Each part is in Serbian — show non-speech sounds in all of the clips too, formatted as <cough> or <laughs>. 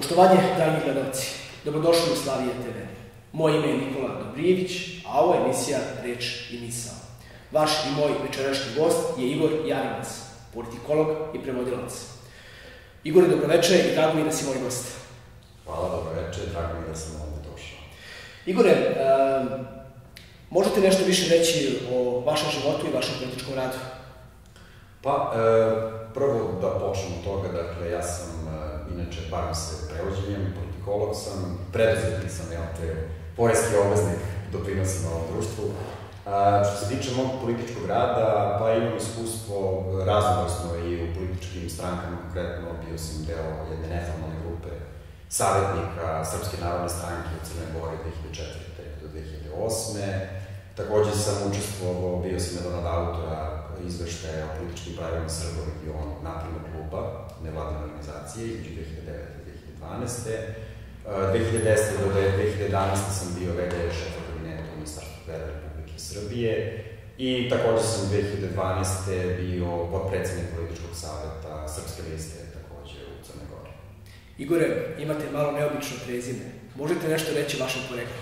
Poštovanje, dragi gledalci, dobrodošli u Slavije TV. Moje ime je Nikola Dobrijević, a ovo je emisija Reč i misao. Vaš i moj večerašnji gost je Igor Jarimac, politikolog i prevodilac. Igor, dobroveče i drago mi da si moj gost. Hvala, dobroveče, drago mi da sam ovde došao. Igore, um, možete nešto više reći o vašem životu i vašem političkom radu? Pa, e, prvo da počnem od toga, dakle, ja sam, inače, bavim se prevođenjem, politikolog sam, preduzetnik sam, jel te, porezki obveznik doprinosim ovom društvu. A, što se tiče mog političkog rada, pa imam iskustvo raznovrsno i u političkim strankama, konkretno bio sam deo jedne neformalne grupe savjetnika Srpske narodne stranke u Crnoj Gori 2004. do 2008. Takođe sam učestvovao, bio sam jedan od autora izveštaja o političkim pravima Srba u regionu Naprednog kluba, nevladine organizacije, između 2009. i 2012. 2010. do 2011. sam bio VD šefa kabineta u Ministarstvu Republike Srbije i takođe sam 2012. bio podpredsednik političkog saveta Srpske liste takođe u Crnoj Gori. Igore, imate malo neobično prezime. Možete nešto reći o vašem poreklu?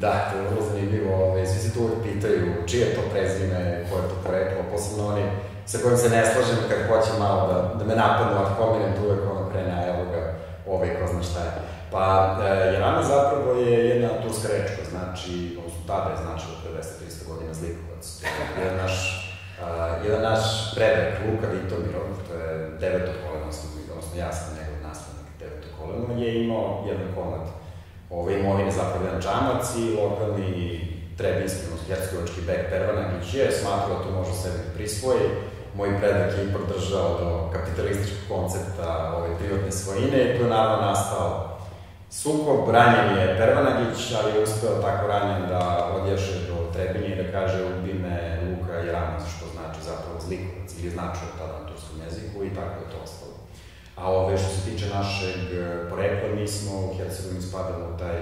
Da, to je vrlo zanimljivo. Ove, svi se tu pitaju čije je to prezime, koje je to poreklo, posebno oni sa kojim se ne slažem kad hoće malo da, da me napadnu, ako pominem tu uvek ono pre na evo ovaj ko zna šta je. Pa, e, Jarana zapravo je jedna turska reč koja znači, odnosno tada je značilo pre 200-300 godina zlikovac. Jedan naš, a, jedan naš predak, Luka Vitomirov, to je deveto koleno, odnosno ja sam njegov naslednik deveto koleno, je imao jedan komad ove imovine zapravo jedan čamac i lokalni trebinski, odnosno hercegovački bek Pervanagić je smatrao da to može sebi da prisvoji. Moj predak je ipak držao do kapitalističkog koncepta ove privatne svojine i tu je naravno nastao sukob. Ranjen je Pervanagić, ali je uspeo tako ranjen da odješe do Trebinje i da kaže ubi me Luka Jeramac, što znači zapravo zlikovac ili značuje tada na turskom jeziku i tako je to ostalo. A ove, što se tiče našeg e, porekla, mi smo u Hercegovini spadamo u taj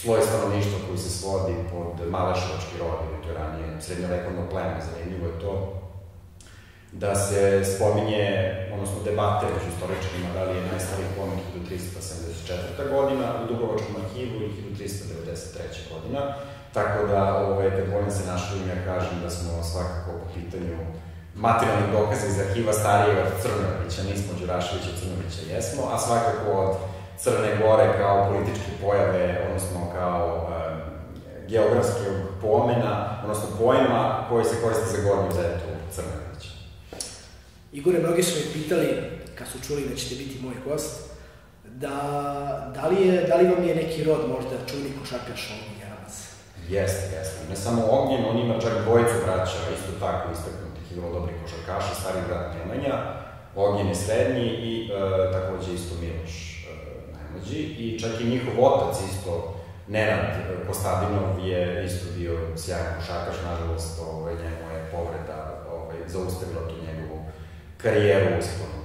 sloj stanovništva koji se svodi pod Maleševački rod, ili to je ranije srednjovekovno pleme, zanimljivo je to da se spominje, odnosno debate među istoričarima da li je najstariji pomen 1374. godina u Dugovačkom arhivu ili 1393. godina, tako da ove, kad volim se našli ja kažem da smo svakako po pitanju materijalnih dokaza iz arhiva starije od Crnovića, nismo Đuraševića, Crnovića jesmo, a svakako od Crne Gore kao političke pojave, odnosno kao um, geografskog pomena, odnosno pojma koji se koriste za gornju zetu Crnovića. Igore, mnogi su me pitali, kad su čuli da ćete biti moj gost, da, da, li, je, da li vam je neki rod možda čuveni košarkaš Ognjen Jaramac? Jeste, jeste. Ne samo Ognjen, on ima čak dvojicu braća, isto tako istaknutih i vrlo dobrih košarkaša, stari brat Nemanja, Ognjen je srednji i e, takođe isto Miloš e, najmlađi i čak i njihov otac isto Nenad Kostadinov je isto bio sjajan košarkaš, nažalost ovaj, njemu je povreda ovaj, zaustavila tu karijeru usponu.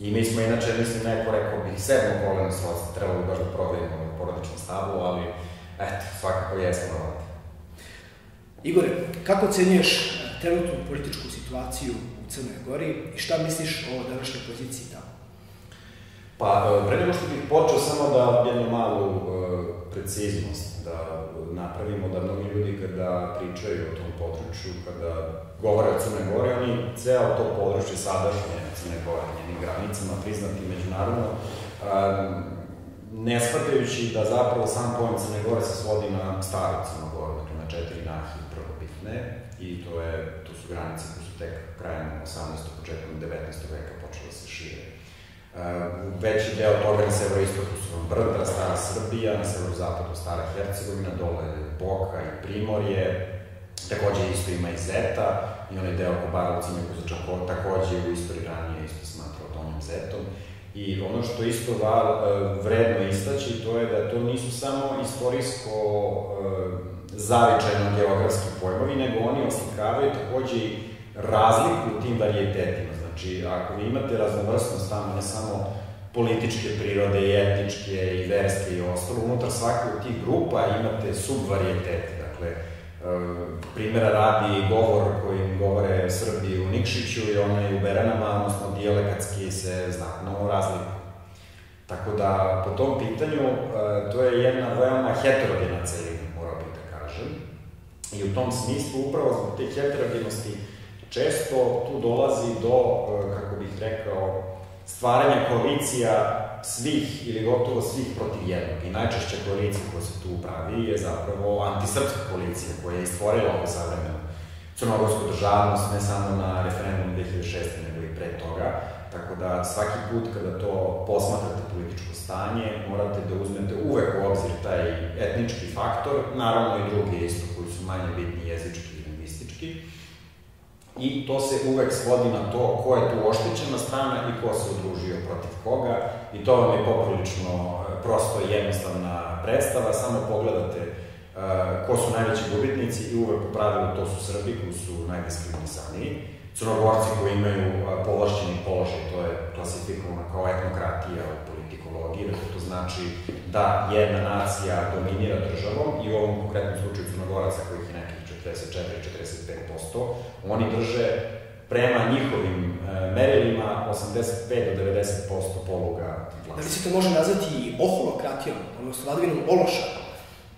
I mi smo inače, mislim, neko rekao bih sedmo koleno svodstva, trebalo bi baš da prodajemo ovaj porodičnu stablu, ali eto, svakako jesmo ovde. Igore, kako ocenjuješ trenutnu političku situaciju u Crnoj Gori i šta misliš o današnjoj poziciji tamo? Pa, pre nego što bih počeo, samo da jednu malu uh, preciznost da napravimo, da mnogi ljudi kada pričaju o tom području, kada govore o Crnoj Gori, oni ceo to područje sadašnje Crne Gore, njenim granicama, priznati međunarodno, um, ne shvatajući da zapravo sam pojem Crne Gore se svodi na staru Crnu Goru, dakle na četiri nahije prvobitne, i to, je, to su granice koje su tek krajem 18. početkom 19. veka počele da se šire. Uh, veći deo toga na severoistoku su Brda, Stara Srbija, na severozapadu Stara Hercegovina, dole Boka i Primorje, takođe isto ima i Zeta, i onaj deo ko Barovci za takođe u istoriji ranije isto smatrao Donjom Zetom. I ono što isto val, uh, vredno istaći, to je da to nisu samo istorijsko uh, zavičajno geografski pojmovi, nego oni oslikavaju takođe i razliku u tim varijetetima. Znači, ako vi imate raznovrsnost tamo, ne samo političke prirode, i etničke, i verske i ostalo, unutar svake od tih grupa imate subvarijetete. Dakle, e, primjera radi govor kojim govore Srbi u Nikšiću i onaj u Beranama, odnosno dijalekatski se znatno razlikuju. Tako da, po tom pitanju, e, to je jedna veoma heterogena celina, morao bih da kažem. I u tom smislu, upravo zbog te heterogenosti, često tu dolazi do, e, kako bih rekao, stvaranja koalicija svih ili gotovo svih protiv jednog. I najčešća koalicija koja se tu pravi je zapravo antisrpska koalicija koja je stvorila ovo savremeno crnogorsku državnost, ne samo na referendumu 2006. nego i pre toga. Tako da svaki put kada to posmatrate političko stanje, morate da uzmete uvek u obzir taj etnički faktor, naravno i drugi isto koji su manje bitni jezički. I to se uvek svodi na to ko je tu oštećena strana i ko se udružio protiv koga. I to vam je poprilično e, prosto i jednostavna predstava, samo pogledate uh, ko su najveći gubitnici i uvek u pravilu to su Srbi koji su najdiskriminisaniji crnogorci koji imaju povlašćeni položaj, to je klasifikovano kao etnokratija u politikologiji, dakle to znači da jedna nacija dominira državom i u ovom konkretnom slučaju crnogoraca kojih 44-45%, oni drže prema njihovim e, merilima 85 do 90% poluga vlasti. Da li se to može nazvati oholokratijom, odnosno vladavinom Ološa?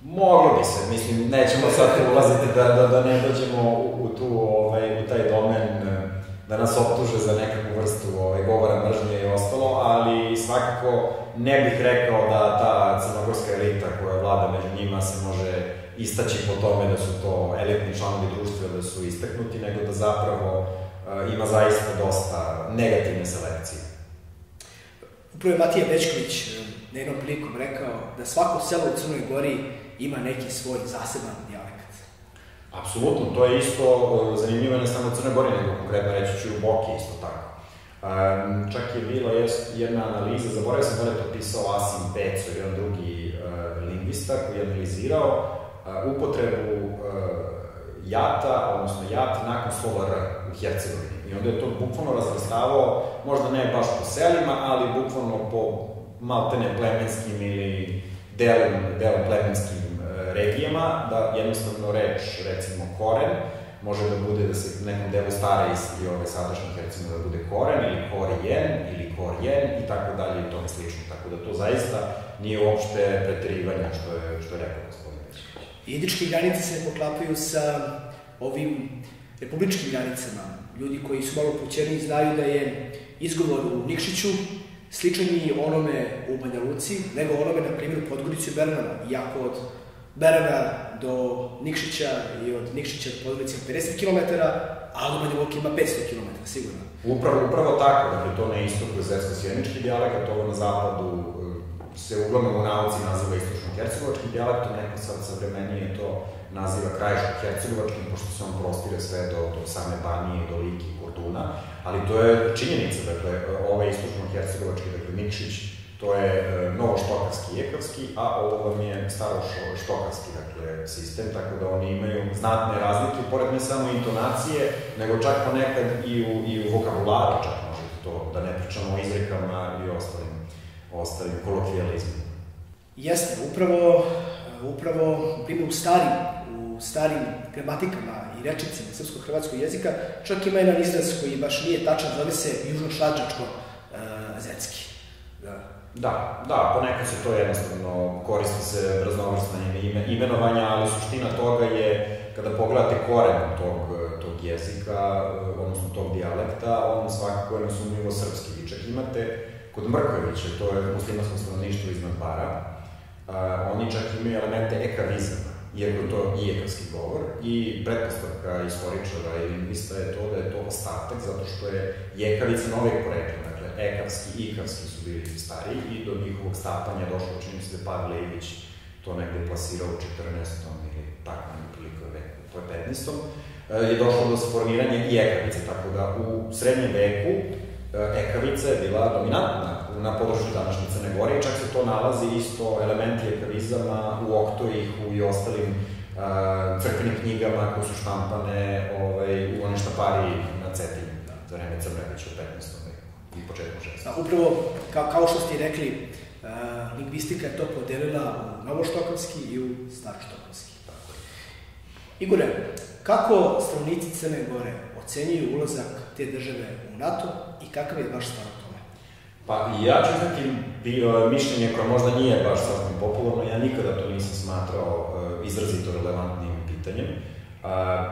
Moglo bi se, mislim, nećemo sad ulaziti da, da, da ne dođemo u, u, tu, ovaj, u taj domen da nas optuže za nekakvu vrstu ovaj, govora mržnje i ostalo, ali svakako ne bih rekao da ta crnogorska elita koja vlada među njima se može istaći po tome da su to elitni članovi društva, da su istaknuti, nego da zapravo uh, ima zaista dosta negativne selekcije. Upravo je Matija Bečković eh, na jednom prilikom rekao da svako selo u Crnoj Gori ima neki svoj zaseban dijalekt. Apsolutno, to je isto e, zanimljivo ne samo Crne Gore, nego konkretno reći ću u Boki isto tako. Um, čak je bila jedna analiza, zaboravio sam da je to pisao Asim Peco, jedan drugi uh, lingvista koji je analizirao uh, upotrebu uh, jata, odnosno jat nakon slova R u Hercegovini. I onda je to bukvalno razrastavao, možda ne baš po selima, ali bukvalno po maltene plemenskim ili delom, delom plemenskim regijama, da jednostavno reč, recimo koren, može da bude da se nekom delu stare iz ove sadašnjih, recimo da bude koren ili korijen ili korjen i tako dalje i tome slično. Tako da to zaista nije uopšte preterivanje što je, što je rekao gospodin Indičke granice se poklapaju sa ovim republičkim granicama. Ljudi koji su malo pućeni znaju da je izgovor u Nikšiću sličan i onome u Banja Luci, nego onome, na primjer, u Podgorici u Bernama. Iako od Berana do Nikšića i od Nikšića do Podgorice 50 km, a do Banja Luka ima 500 km, sigurno. Upravo, upravo tako, dakle to na istoku je zersko-sjenički dijalekt, ovo na zapadu se uglavnom u nauci naziva istočno-hercegovački dijalekt, neko sad savremenije to naziva krajiško-hercegovačkim, pošto se on prostire sve do, do same Banije, do Liki Korduna, ali to je činjenica, dakle, ovaj istočno-hercegovački, dakle, Nikšić, To je e, novo štokarski i ekavski, a ovo vam je staro štokarski dakle, sistem, tako da oni imaju znatne razlike, pored ne samo intonacije, nego čak ponekad i u, i u vokabularu, čak možete to, da ne pričamo o izrekama i ostalim, ostalim kolokvijalizmima. Jeste, upravo, upravo, primjer, u starim, u starim gramatikama i rečicima srpsko-hrvatskog jezika, čak ima jedan izraz koji baš nije tačan, zove se južno-šlađačko uh, zetski. Da Da, da, ponekad se to jednostavno koristi se raznovrsna ime, imenovanja, ali suština toga je kada pogledate koren tog, tog jezika, odnosno tog dijalekta, on svakako je nasumljivo srpski. Vi čak imate kod Mrkovića, to je muslimansko stanovništvo iz Nadbara, oni čak imaju elemente ekavizama, iako to i ekavski govor, i pretpostavka istoričara i lingvista je to da je to ostatak, zato što je jekavica novih porekla, ekavski i ikavski su bili stariji i do njihovog stapanja došlo, čini se da Pavel Lević to negde plasirao u 14. ili tako nekoliko veku, to je 15. E, je došlo do sformiranja i ekavice, tako da u srednjem veku ekavica je bila dominantna na području današnje Crne Gore i čak se to nalazi isto elementi ekavizama u Oktorihu i ostalim uh, crkvenim knjigama koje su štampane ovaj, u one štapari na Cetini za vreme Crnevića u 15 i početkom 16. A upravo, kao, kao što ste rekli, uh, lingvistika je to podelila u novoštokovski i u staroštokovski. Igore, kako stanovnici Crne Gore ocenjuju ulazak te države u NATO i kakav je vaš stav o tome? Pa ja ću izneti mišljenje koje možda nije baš sasvim popularno, ja nikada to nisam smatrao uh, izrazito relevantnim pitanjem. Uh,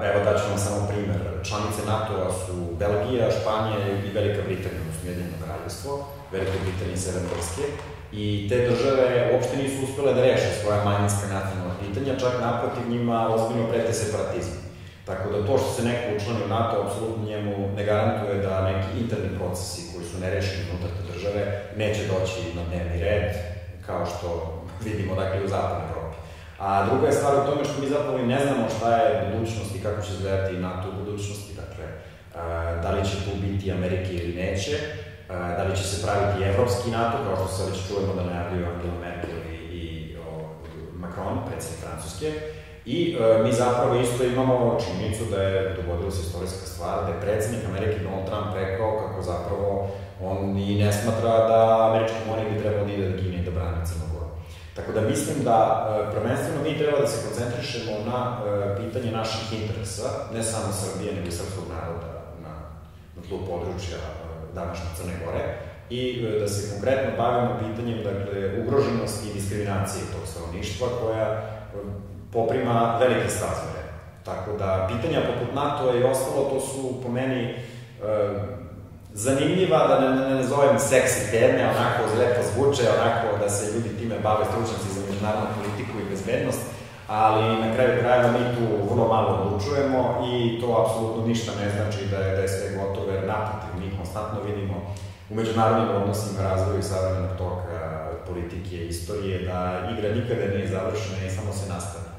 evo daću vam samo primer. Članice NATO-a su Belgija, Španija i Velika Britanija, odnosno Jedinjeno kraljevstvo, Velika Britanija i Severnogorske. I te države uopšte nisu uspele da reše svoja manjinska nacionalna pitanja, čak naprotiv njima ozbiljno prete separatizmu. Tako da to što se neko učlani u NATO, apsolutno njemu ne garantuje da neki interni procesi koji su nerešeni unutar te države neće doći na dnevni red, kao što vidimo dakle u zapadnoj Evropi. A druga je stvar u tome što mi zapravo ne znamo šta je budućnost i kako će izgledati NATO u budućnosti. Dakle, da li će tu biti Amerike ili neće, da li će se praviti evropski NATO, kao što se već čujemo da najavljuju Angela Merkel i, i o, Macron, predsednik Francuske, I e, mi zapravo isto imamo činjenicu da je dogodila se istorijska stvar, da je predsednik Amerike Donald Trump rekao kako zapravo on i ne smatra da američki mornik bi trebalo da ide da gine i da brani Crnu Goru. Tako da mislim da e, prvenstveno mi treba da se koncentrišemo na e, pitanje naših interesa, ne samo Srbije, nego i srpskog naroda na, na tlu područja e, današnje Crne Gore, i e, da se konkretno bavimo pitanjem dakle, ugroženosti i diskriminacije tog stanovništva koja poprima velike stazore. Tako da, pitanja poput NATO i ostalo, to su po meni e, zanimljiva, da ne, ne, ne zovem seksi teme, onako lepo zvuče, onako da se ljudi time bave stručnjaci za međunarodnu politiku i bezbednost, ali na kraju krajeva mi tu vrlo malo odlučujemo i to apsolutno ništa ne znači da je, da je sve gotovo, jer naprotiv, mi konstantno vidimo u međunarodnim odnosima razvoju savremenog toka politike i istorije da igra nikada nije završena i samo se nastavlja.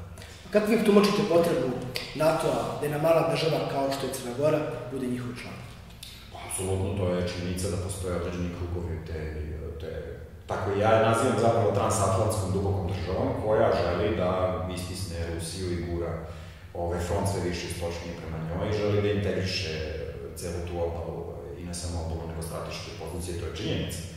Kako vi tumačite potrebu NATO-a da jedna mala država kao što je Crna Gora bude njihov član? Apsolutno, to je činjenica da postoje određeni krugovi te, te tako ja je nazivam zapravo transatlantskom dubokom državom koja želi da istisne Rusiju i gura ovaj front sve više istočnije prema njoj i želi da integriše celu tu obalu i ne samo obalu nego strateške pozicije, to je činjenica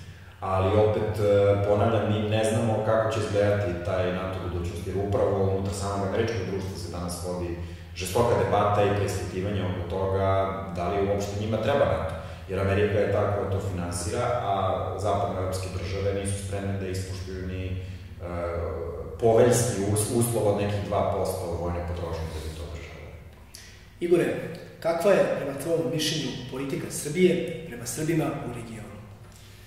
ali opet, e, ponavljam, mi ne znamo kako će izgledati taj NATO budućnosti, jer upravo unutar samog američkog društva se danas vodi žestoka debata i preispitivanje oko toga da li uopšte njima treba NATO. Jer Amerika je ta koja to finansira, a zapadne evropske države nisu spremne da ispoštuju ni e, poveljski uslov od nekih 2% vojne potrošnje da bi to države. Igore, kakva je prema tvojom mišljenju politika Srbije prema Srbima u regionu?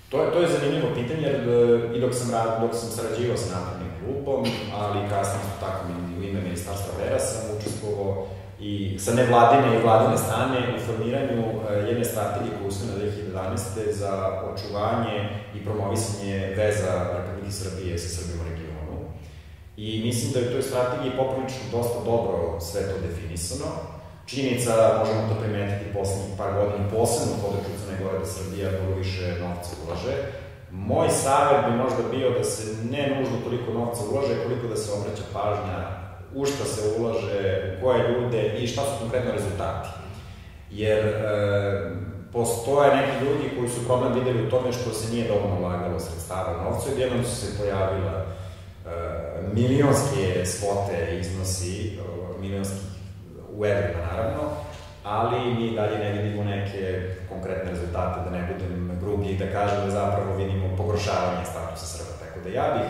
To je, to je zanimljivo pitanje, jer e, i dok sam, rad, dok sam sarađivao sa naprednim klubom, ali kasnije su tako u ime Ministarstva Vera sam učestvovao i sa nevladine i vladine strane u formiranju e, jedne strategije koja usvojena 2011. za očuvanje i promovisanje veza Republike Srbije sa Srbijom regionu. I mislim da je u toj strategiji poprilično dosta dobro sve to definisano. Činjenica, možemo to primetiti poslednjih par godina, posebno u području Crne Gore, da Srbija mnogo više novca ulaže. Moj savjet bi možda bio da se ne nužno toliko novca ulaže, koliko da se obraća pažnja u šta se ulaže, u koje ljude i šta su konkretno rezultati. Jer e, postoje neki ljudi koji su problem videli u tome što se nije dovoljno ulagalo sredstava novca jednom su se pojavila e, milionske svote iznosi, e, milionskih u evrima naravno, ali mi dalje ne vidimo neke konkretne rezultate, da ne budem grubi i da kažem da zapravo vidimo pogoršavanje statusa Srba. Tako da ja bih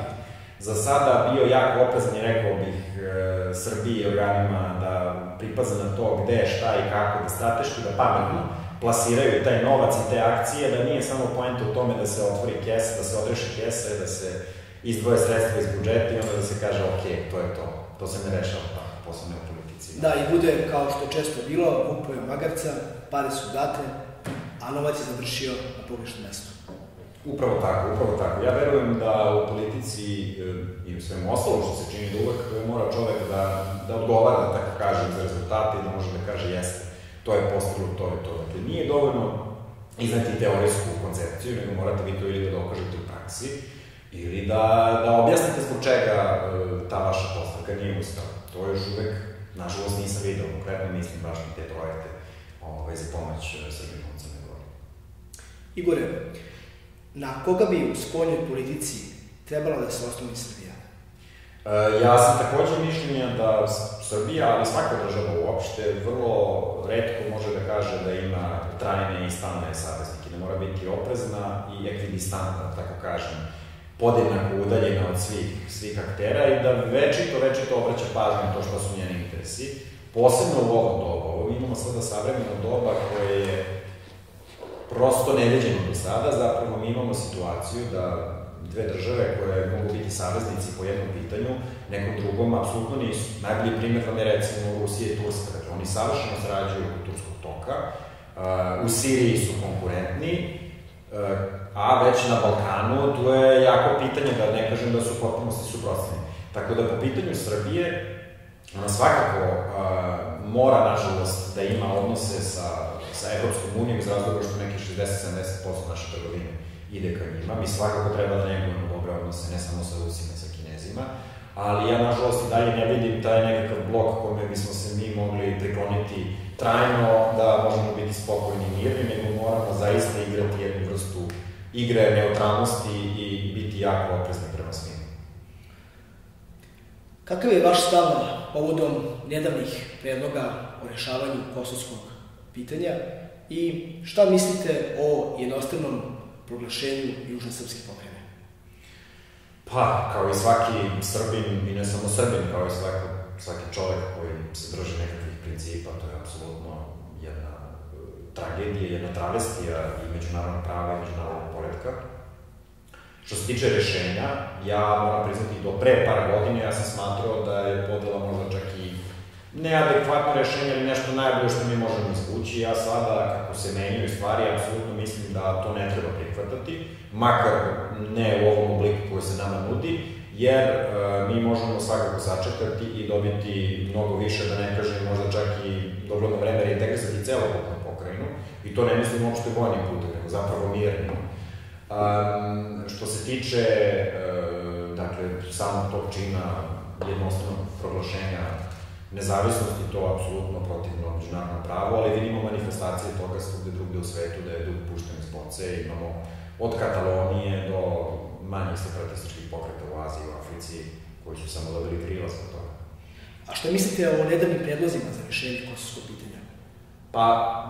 za sada bio jako oprezan i rekao bih e, Srbiji i organima da pripaze na to gde, šta i kako, da strateški, da pametno plasiraju taj novac i te akcije, da nije samo poenta u tome da se otvori kesa, da se odreši kesa, da se izdvoje sredstva iz budžeta i onda da se kaže ok, to je to. To se ne rešava tako, posebno u politici. Da, i bude kao što često bilo, Vuk magarca, pare su date, a novac je završio na pogrešnom mestu. Upravo tako, upravo tako. Ja verujem da u politici e, i u svemu ostalom što se čini da uvek mora čovek da, da odgovara, da tako kaže, za rezultate i da može da kaže jeste, to je postalo, to je to. Dakle, nije dovoljno iznati teorijsku koncepciju, nego morate vi to ili da dokažete u praksi, ili da, da objasnite zbog čega e, ta vaša postavka nije ustala. To je još uvek Nažalost nisam video, konkretno mislim baš na te projekte ovaj, za pomoć Srbije u Crne Gore. Igore, na koga bi u spoljnoj politici trebala da se osnovi Srbija? E, ja sam takođe mišljenja da Srbija, ali svaka država uopšte, vrlo redko može da kaže da ima trajne i stalne saveznike, da mora biti oprezna i ekvidistantna, da tako kažem, podjednako udaljena od svih, svih aktera i da večito, večito obraća pažnju na to što su njeni interesi, posebno u ovo doba. Ovo imamo sada savremeno doba koje je prosto neviđeno do sada, zapravo mi imamo situaciju da dve države koje mogu biti saveznici po jednom pitanju, nekom drugom apsolutno nisu. Najbolji primjer vam je recimo Rusija i Turska, dakle oni savršeno sarađuju oko turskog toka, u Siriji su konkurentni, a već na Balkanu tu je jako pitanje, da ne kažem da su potpunosti suprotstavljeni. Tako da po pitanju Srbije, ona svakako uh, mora, nažalost, da ima odnose sa, sa Evropskom unijom iz razloga što neki 60-70% naše trgovine ide ka njima. Mi svakako treba da negujemo dobre odnose, ne samo sa Rusima, sa Kinezima, ali ja, nažalost, i dalje ne vidim taj nekakav blok kome bismo se mi mogli prikloniti trajno, da možemo biti spokojni i mirni, nego moramo zaista igrati jednu vrstu igre neutralnosti i biti jako oprezni prema svima. Kakav je vaš stav povodom nedavnih predloga o rešavanju kosovskog pitanja i šta mislite o jednostavnom proglašenju Južne srpske pokrajine? Pa, kao i svaki Srbin, i ne samo Srbin, kao i svaki, svaki čovek koji se drži nekakvih principa, to je apsolutno tragedija, jedna travestija i međunarodnog prava i međunarodnog poredka. Što se tiče rešenja, ja moram priznati do pre par godina ja sam smatrao da je podela možda čak i neadekvatno rešenje ili nešto najbolje što mi možemo izvući. Ja sada, kako se menjaju stvari, apsolutno mislim da to ne treba prihvatati, makar ne u ovom obliku koji se nama nudi, jer e, mi možemo svakako začekati i dobiti mnogo više, da ne kažem možda čak i na vreme reintegrisati celokupnu pokrajinu, i to ne mislim uopšte vojnim putem, nego zapravo mirnim. Um, što se tiče, uh, dakle, samog tog čina jednostavnog proglašenja nezavisnosti, to apsolutno protivno međunarodnom pravu, ali vidimo manifestacije toga svugde drugde u svetu da je dug pušten iz boce, imamo od Katalonije do manjih separatističkih pokreta u Aziji i u Africi, koji su samo dobili krila zbog toga. A šta mislite o nedavnim predlozima za rešenje kosovskog pitanja? Pa,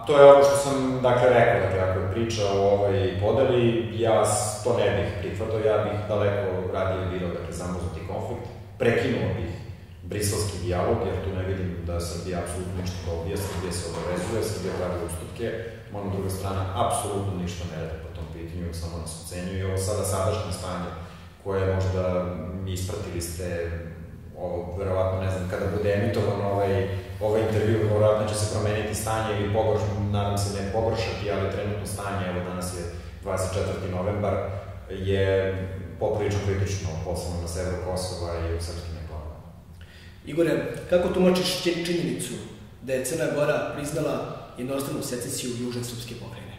to je ono što sam, dakle, rekao, dakle, ako je priča o ovoj podeli, ja to ne bih prihvatao, ja bih daleko radije bilo, dakle, zamrznuti konflikt, prekinuo bih briselski dijalog, jer tu ne vidim da Srbija apsolutno ništa dobija, Srbija se obavezuje, Srbija pravi ustupke, ona druga strana apsolutno ništa ne rade po tom pitanju, samo nas ocenjuju i ovo sada sadašnje stanje koje možda ispratili ste ovo, verovatno, ne znam, kada bude emitovan ovaj, ovaj intervju, verovatno će se promeniti stanje ili pogorš, nadam se ne pogoršati, ali trenutno stanje, evo danas je 24. novembar, je poprilično kritično poslovno na severu Kosova i u srpskim Igore, kako tumačiš činjenicu da je Crna Gora priznala jednostavnu secesiju Južne Srpske pokrajine?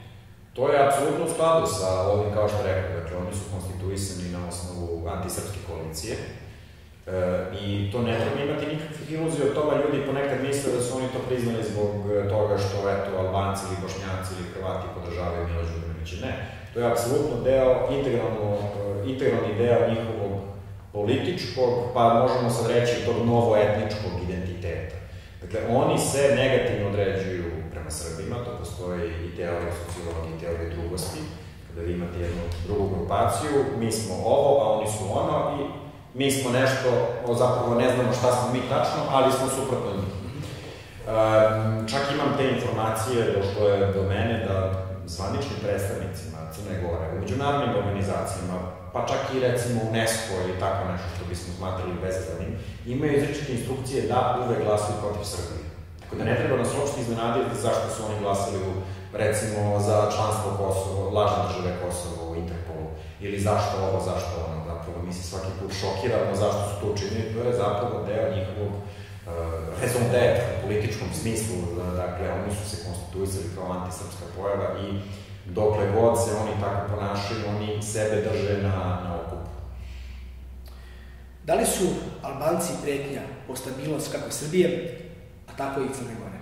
To je apsolutno u skladu sa ovim, kao što rekao, dakle, oni su konstituisani na osnovu antisrpske koalicije. E, I to ne treba imati nikakvih iluzija od toga, ljudi ponekad misle da su oni to priznali zbog toga što, eto, Albanci ili Bošnjaci ili Hrvati podržavaju Milo Đukanovića. Ne, to je apsolutno deo, integralno, integralni deo njihovog političkog, pa možemo sad reći tog novoetničkog identiteta. Dakle, oni se negativno određuju prema Srbima, to postoji i teorija sociologije i teorija drugosti, kada vi imate jednu drugu grupaciju, mi smo ovo, a oni su ono, i mi smo nešto, o, zapravo ne znamo šta smo mi tačno, ali smo suprotno njih. Um, čak imam te informacije, došlo je do mene da zvaničnim predstavnicima Crne Gore, u međunarodnim organizacijama, pa čak i recimo UNESCO ili tako nešto što bismo smatrali bezazlenim, imaju izrečite instrukcije da uvek glasuju protiv Srbije. Tako da ne treba nas uopšte iznenaditi zašto su oni glasali u, recimo za članstvo Kosovo, lažne države Kosovo u Interpolu, ili zašto ovo, zašto zapravo mi se svaki put šokiramo zašto su to učinili, to je zapravo deo njihovog uh, raison d'etre u političkom smislu, dakle, oni su se konstituisali kao antisrpska pojava i dokle god se oni tako ponašaju, oni sebe drže na, na okupu. Da li su Albanci pretnja po stabilnost kako Srbije, a tako i Crne Gore?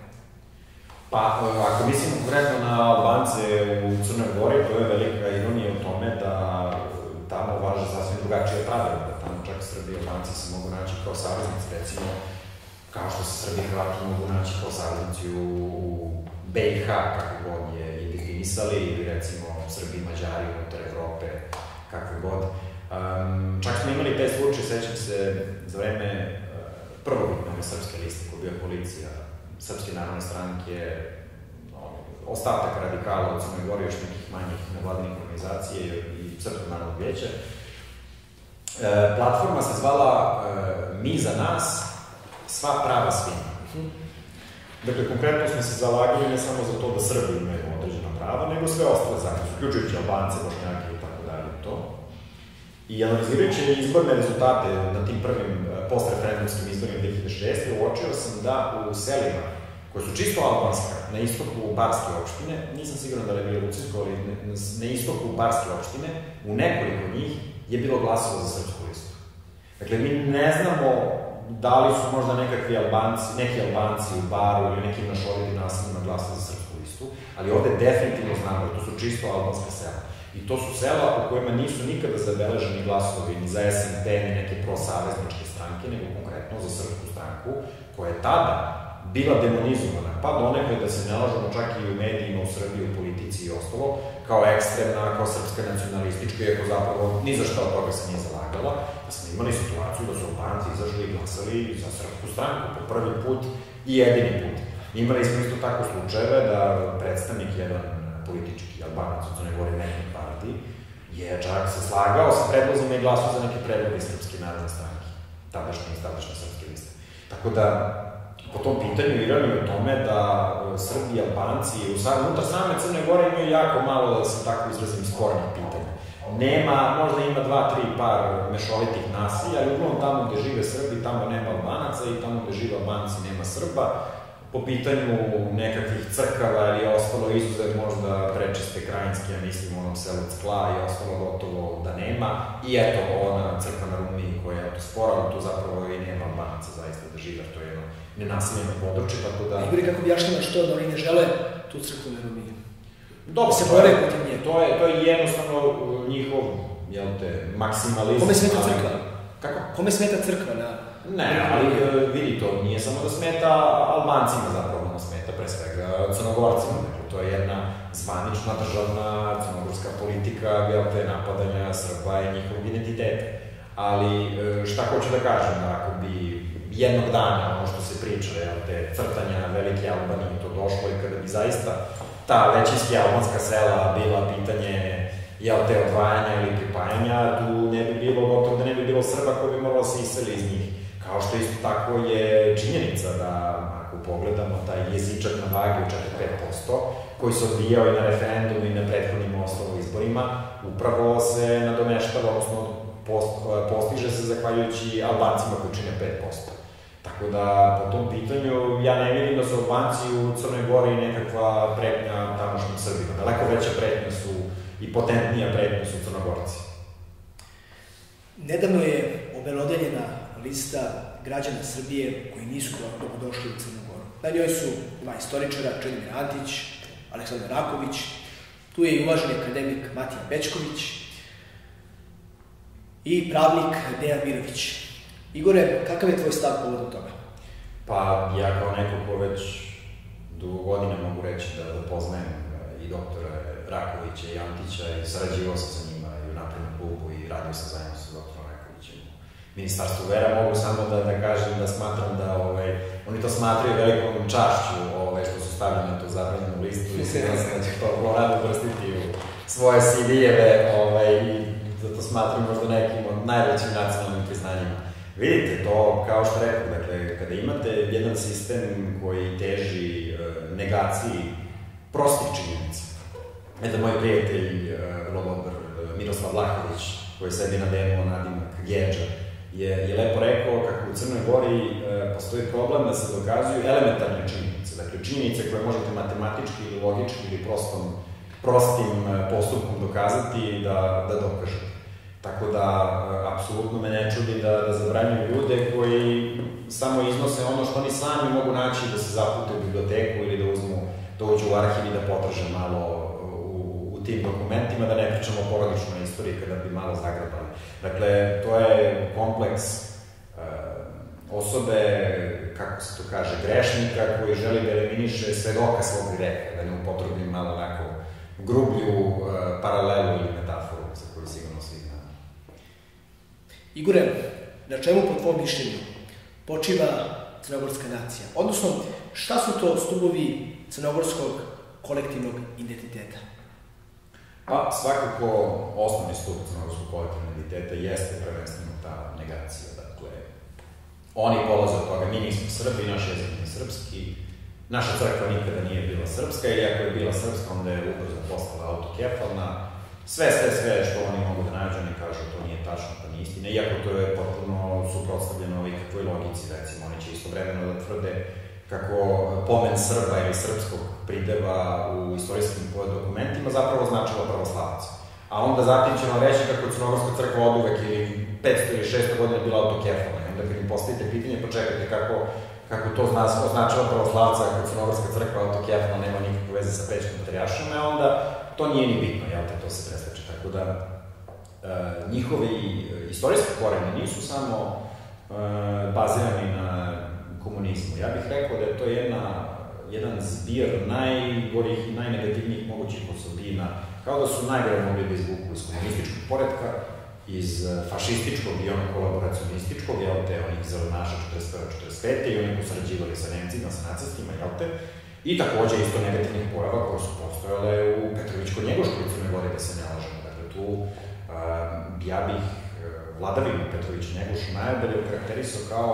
Pa, ako mislimo konkretno na Albance u Crnoj Gori, to je velika čak Srbije i Albanci se mogu naći kao saveznici, recimo, kao što se Srbi Hrvati mogu naći kao saveznici u, u BiH, kako god je, je definisali, ili recimo Srbi i Mađari unutar Evrope, kakve god. Um, čak smo imali taj slučaj, sećam se, za vreme uh, prvobitnog srpske liste, koja bio policija Srpske narodne stranke, ostatak radikala od Crnoj Gori, još nekih manjih nevladinih organizacije i Srpskog narodnog vijeća. E, platforma se zvala e, Mi za nas, sva prava svima. Dakle, konkretno smo se zalagali ne samo za to da Srbi imaju određena prava, nego sve ostale zajednice, uključujući Albance, Bošnjake i tako dalje, to. I analizirajući izborne rezultate na tim prvim e, postreferendumskim izborima 2006. uočio sam da u selima koje su čisto albanska, na istoku Barske opštine, nisam siguran da li je bilo Lucijsko, ali na istoku Barske opštine, u nekoliko njih je bilo glasova za srpsku listu. Dakle, mi ne znamo da li su možda nekakvi Albanci, neki Albanci u baru ili nekim našoviti nasadima glasali za srpsku listu, ali ovde definitivno znamo da to su čisto albanska sela. I to su sela u kojima nisu nikada zabeleženi glasovi ni za SNP, ni neke prosavezničke stranke, nego konkretno za srpsku stranku, koja je tada bila demonizovana, pa donekle da se ne lažemo čak i u medijima u Srbiji, u politici i ostalo, kao ekstremna, kao srpska nacionalistička, iako zapravo ni za šta od toga se nije zalagala, da smo imali situaciju da su Albanci izašli i glasali za srpsku stranku po prvi put i jedini put. Imali smo isto tako slučajeve da predstavnik jedan politički albanac u Crnoj Gori nekog partiji je čak se slagao sa predlozima i glasao za neke predloge Srpske narodne stranke, tadašnje i tadašnje srpske liste. Tako da, po tom pitanju ironije o tome da e, Srbi Albanci u sam, unutar same Crne Gore imaju jako malo, da se tako izrazim, spornih pitanja. Nema, možda ima dva, tri par mešovitih nasilja, ali uglavnom tamo gde žive Srbi, tamo nema Albanaca i tamo gde žive Albanci nema Srba. Po pitanju nekakvih crkava ili ostalo izuzev možda prečiste krajinske, ja mislim onom selu Ckla i ostalo gotovo da nema. I eto, ona crkva na Rumiji koja je spora, tu zapravo i nema Albanaca zaista da žive, to je nenaseljeno područje, tako da... Igori, kako objašnjavaš to da oni ne žele tu crkvu na Rumiji? Dobro, se bore protiv nje. To je, to je jednostavno uh, njihov, jel te, maksimalizam. Kome smeta crkva? Kako? Kome smeta crkva na... Ne, ali uh, vidi to, nije samo da smeta Albancima zapravo, da smeta pre svega Crnogorcima. Dakle, to je jedna zvanična državna crnogorska politika, jel te, napadanja Srba i njihovog identiteta. Ali uh, šta hoću da kažem, da ako bi jednog dana, ono što se priča, jel te, crtanja Velike Albanije, to došlo i kada bi zaista ta većinski albanska sela bila pitanje jel te odvajanja ili pripajanja, tu ne bi bilo gotovo da ne bi bilo Srba koji bi moralo da se iseli iz njih. Kao što isto tako je činjenica da, ako pogledamo taj jezičak na vagi od 4-5%, koji se odvijao i na referendumu i na prethodnim osnovu izborima, upravo se nadomeštava, odnosno post, postiže se zahvaljujući Albancima koji čine 5%. Tako da, po tom pitanju, ja ne vidim da su Albanci u Crnoj Gori nekakva pretnja tamošnjim Srbima. Daleko veća pretnja su i potentnija pretnja su Crnogorci. Nedavno je obelodeljena lista građana Srbije koji nisu došli u Crnu Goru. Na njoj su dva istoričara, Čedomir Antić, Aleksandar Raković, tu je i uvaženi akademik Matija Pečković i pravnik Dejan Mirović. Igore, kakav je tvoj stav povodom toga? Pa, ja kao neko ko već dugo godina mogu reći da, da poznajem e, i doktora Rakovića i Antića i sarađivao sam sa njima i u naprednom klubu i radio sam zajedno sa doktorom Rakovićem Ministarstvu vera. Mogu samo da, da kažem da smatram da ovaj, oni to smatraju velikom čašću ovaj, što su stavili na tu zabranjenu listu i siguran sam da će to vrlo rado vrstiti u svoje CD-eve ovaj, i da to smatram možda nekim od najvećim nacionalnim priznanjima. Vidite, to kao što rekao, dakle, kada imate jedan sistem koji teži e, negaciji prostih činjenica, jedan moj prijatelj, e, Lobodar e, Miroslav Vlahović, koji sebi nadenuo nadimak Geđa, je, je lepo rekao kako u Crnoj Gori e, postoji problem da se dokazuju elementarne činjenice, dakle činjenice koje možete matematički ili logički ili prostom, prostim e, postupkom dokazati da, da dokažete. Tako da, e, apsolutno me ne čudi da, da zabranjuju ljude koji samo iznose ono što oni sami mogu naći da se zapute u biblioteku ili da uzmu, da uđu u arhiv i da potraže malo u, u tim dokumentima, da ne pričamo o porodičnoj istoriji kada bi malo zagrebali. Dakle, to je kompleks uh, osobe, kako se to kaže, grešnika koji želi da eliminiše svedoka svog greka, da ne upotrebim malo onako grublju uh, paralelu ili metaforu za koju sigurno svi znamo. Igore, na čemu po tvom mišljenju počiva crnogorska nacija? Odnosno, šta su to stubovi crnogorskog kolektivnog identiteta? Pa, svakako, osnovni stup crnogorskog kolektivnog identiteta jeste prvenstveno ta negacija. Dakle, oni polaze od toga, mi nismo Srbi, naš jezik je srpski, naša crkva nikada nije bila srpska, ili ako je bila srpska, onda je ubrzo postala autokefalna. Sve, sve, sve što oni mogu da nađu, oni kažu to nije tačno, to nije istina, iako to je potpuno suprotstavljeno ovoj kakvoj logici, recimo, oni će istovremeno da tvrde kako pomen Srba ili srpskog prideva u istorijskim dokumentima zapravo značilo pravoslavac. A onda zatim ćemo reći kako je Crnogorska crkva od uvek ili 500 ili 600 godina bila autokefalna. I onda kad im postavite pitanje, pa čekajte kako, kako to zna, označilo pravoslavca ako Crnogorska crkva autokefalna nema nikakve veze sa pećkom patrijašom, a onda to nije ni bitno, jel te, to se presveče. Tako da, e, njihovi istorijski koreni nisu samo e, bazirani na komunizmu. Ja bih rekao da je to jedna, jedan zbir najgorih i najnegativnijih mogućih osobina, kao da su najgore mogli da izvuku iz komunističkog poredka, iz eh, fašističkog i onog kolaboracionističkog, jel te, onih zelenaša 41-45. i oni ko sarađivali sa Nemcima, sa nacistima, jel te, i takođe isto negativnih pojava koje su postojale u Petrovićko-Njegoškoj Crnoj Gori, da se ne lažemo. Dakle, tu uh, ja bih uh, vladavinu Petrovića-Njegošu najbolje karakterisao kao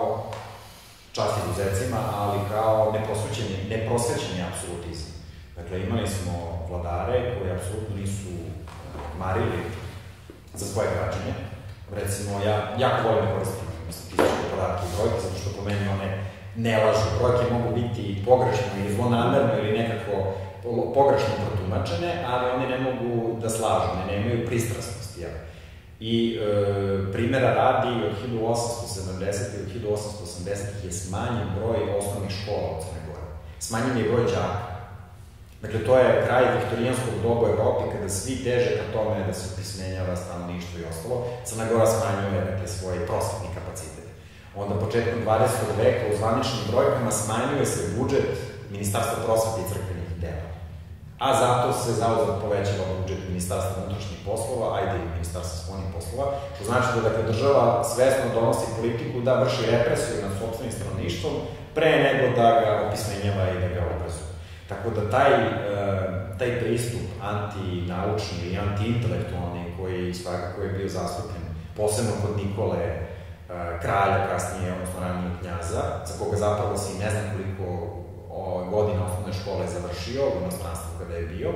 čast izuzecima, ali kao neprosvećeni, neprosvećeni apsolutizam. Dakle, imali smo vladare koji apsolutno nisu marili za svoje građanje. Recimo, ja jako volim da koristim statističke podatke i brojke, zato što po meni one ne lažu. Brojke mogu biti pogrešno ili zlonamerno ili nekako pogrešno protumačene, ali one ne mogu da slažu, ne nemaju pristrasnost. Ja. I e, primjera radi od 1870. do 1880. je smanjen broj osnovnih škola u Crne Gore. Smanjen je broj đaka. Dakle, to je kraj viktorijanskog doba Evropi kada svi teže ka tome da se pismenjava stanovništvo i ostalo. Crna Gora smanjuje dakle, svoj prosvetni kapacitet. Onda početkom 20. veka u zvaničnim brojkama smanjuje se budžet Ministarstva prosvete i crkvenih dela a zato se zauzat povećava budžet ministarstva unutrašnjih poslova, ajde i ministarstva spoljnih poslova, što znači da dakle, država svesno donosi politiku da vrši represiju nad sobstvenim stanovništvom pre nego da ga opismenjava i da ga obrazuje. Tako da taj, e, taj pristup antinaučni i antiintelektualni koji svakako je bio zastupljen posebno kod Nikole kralja kasnije, odnosno ranije knjaza, za koga zapravo se ne znam koliko godina osnovne škole završio u inostranstvu kada je bio,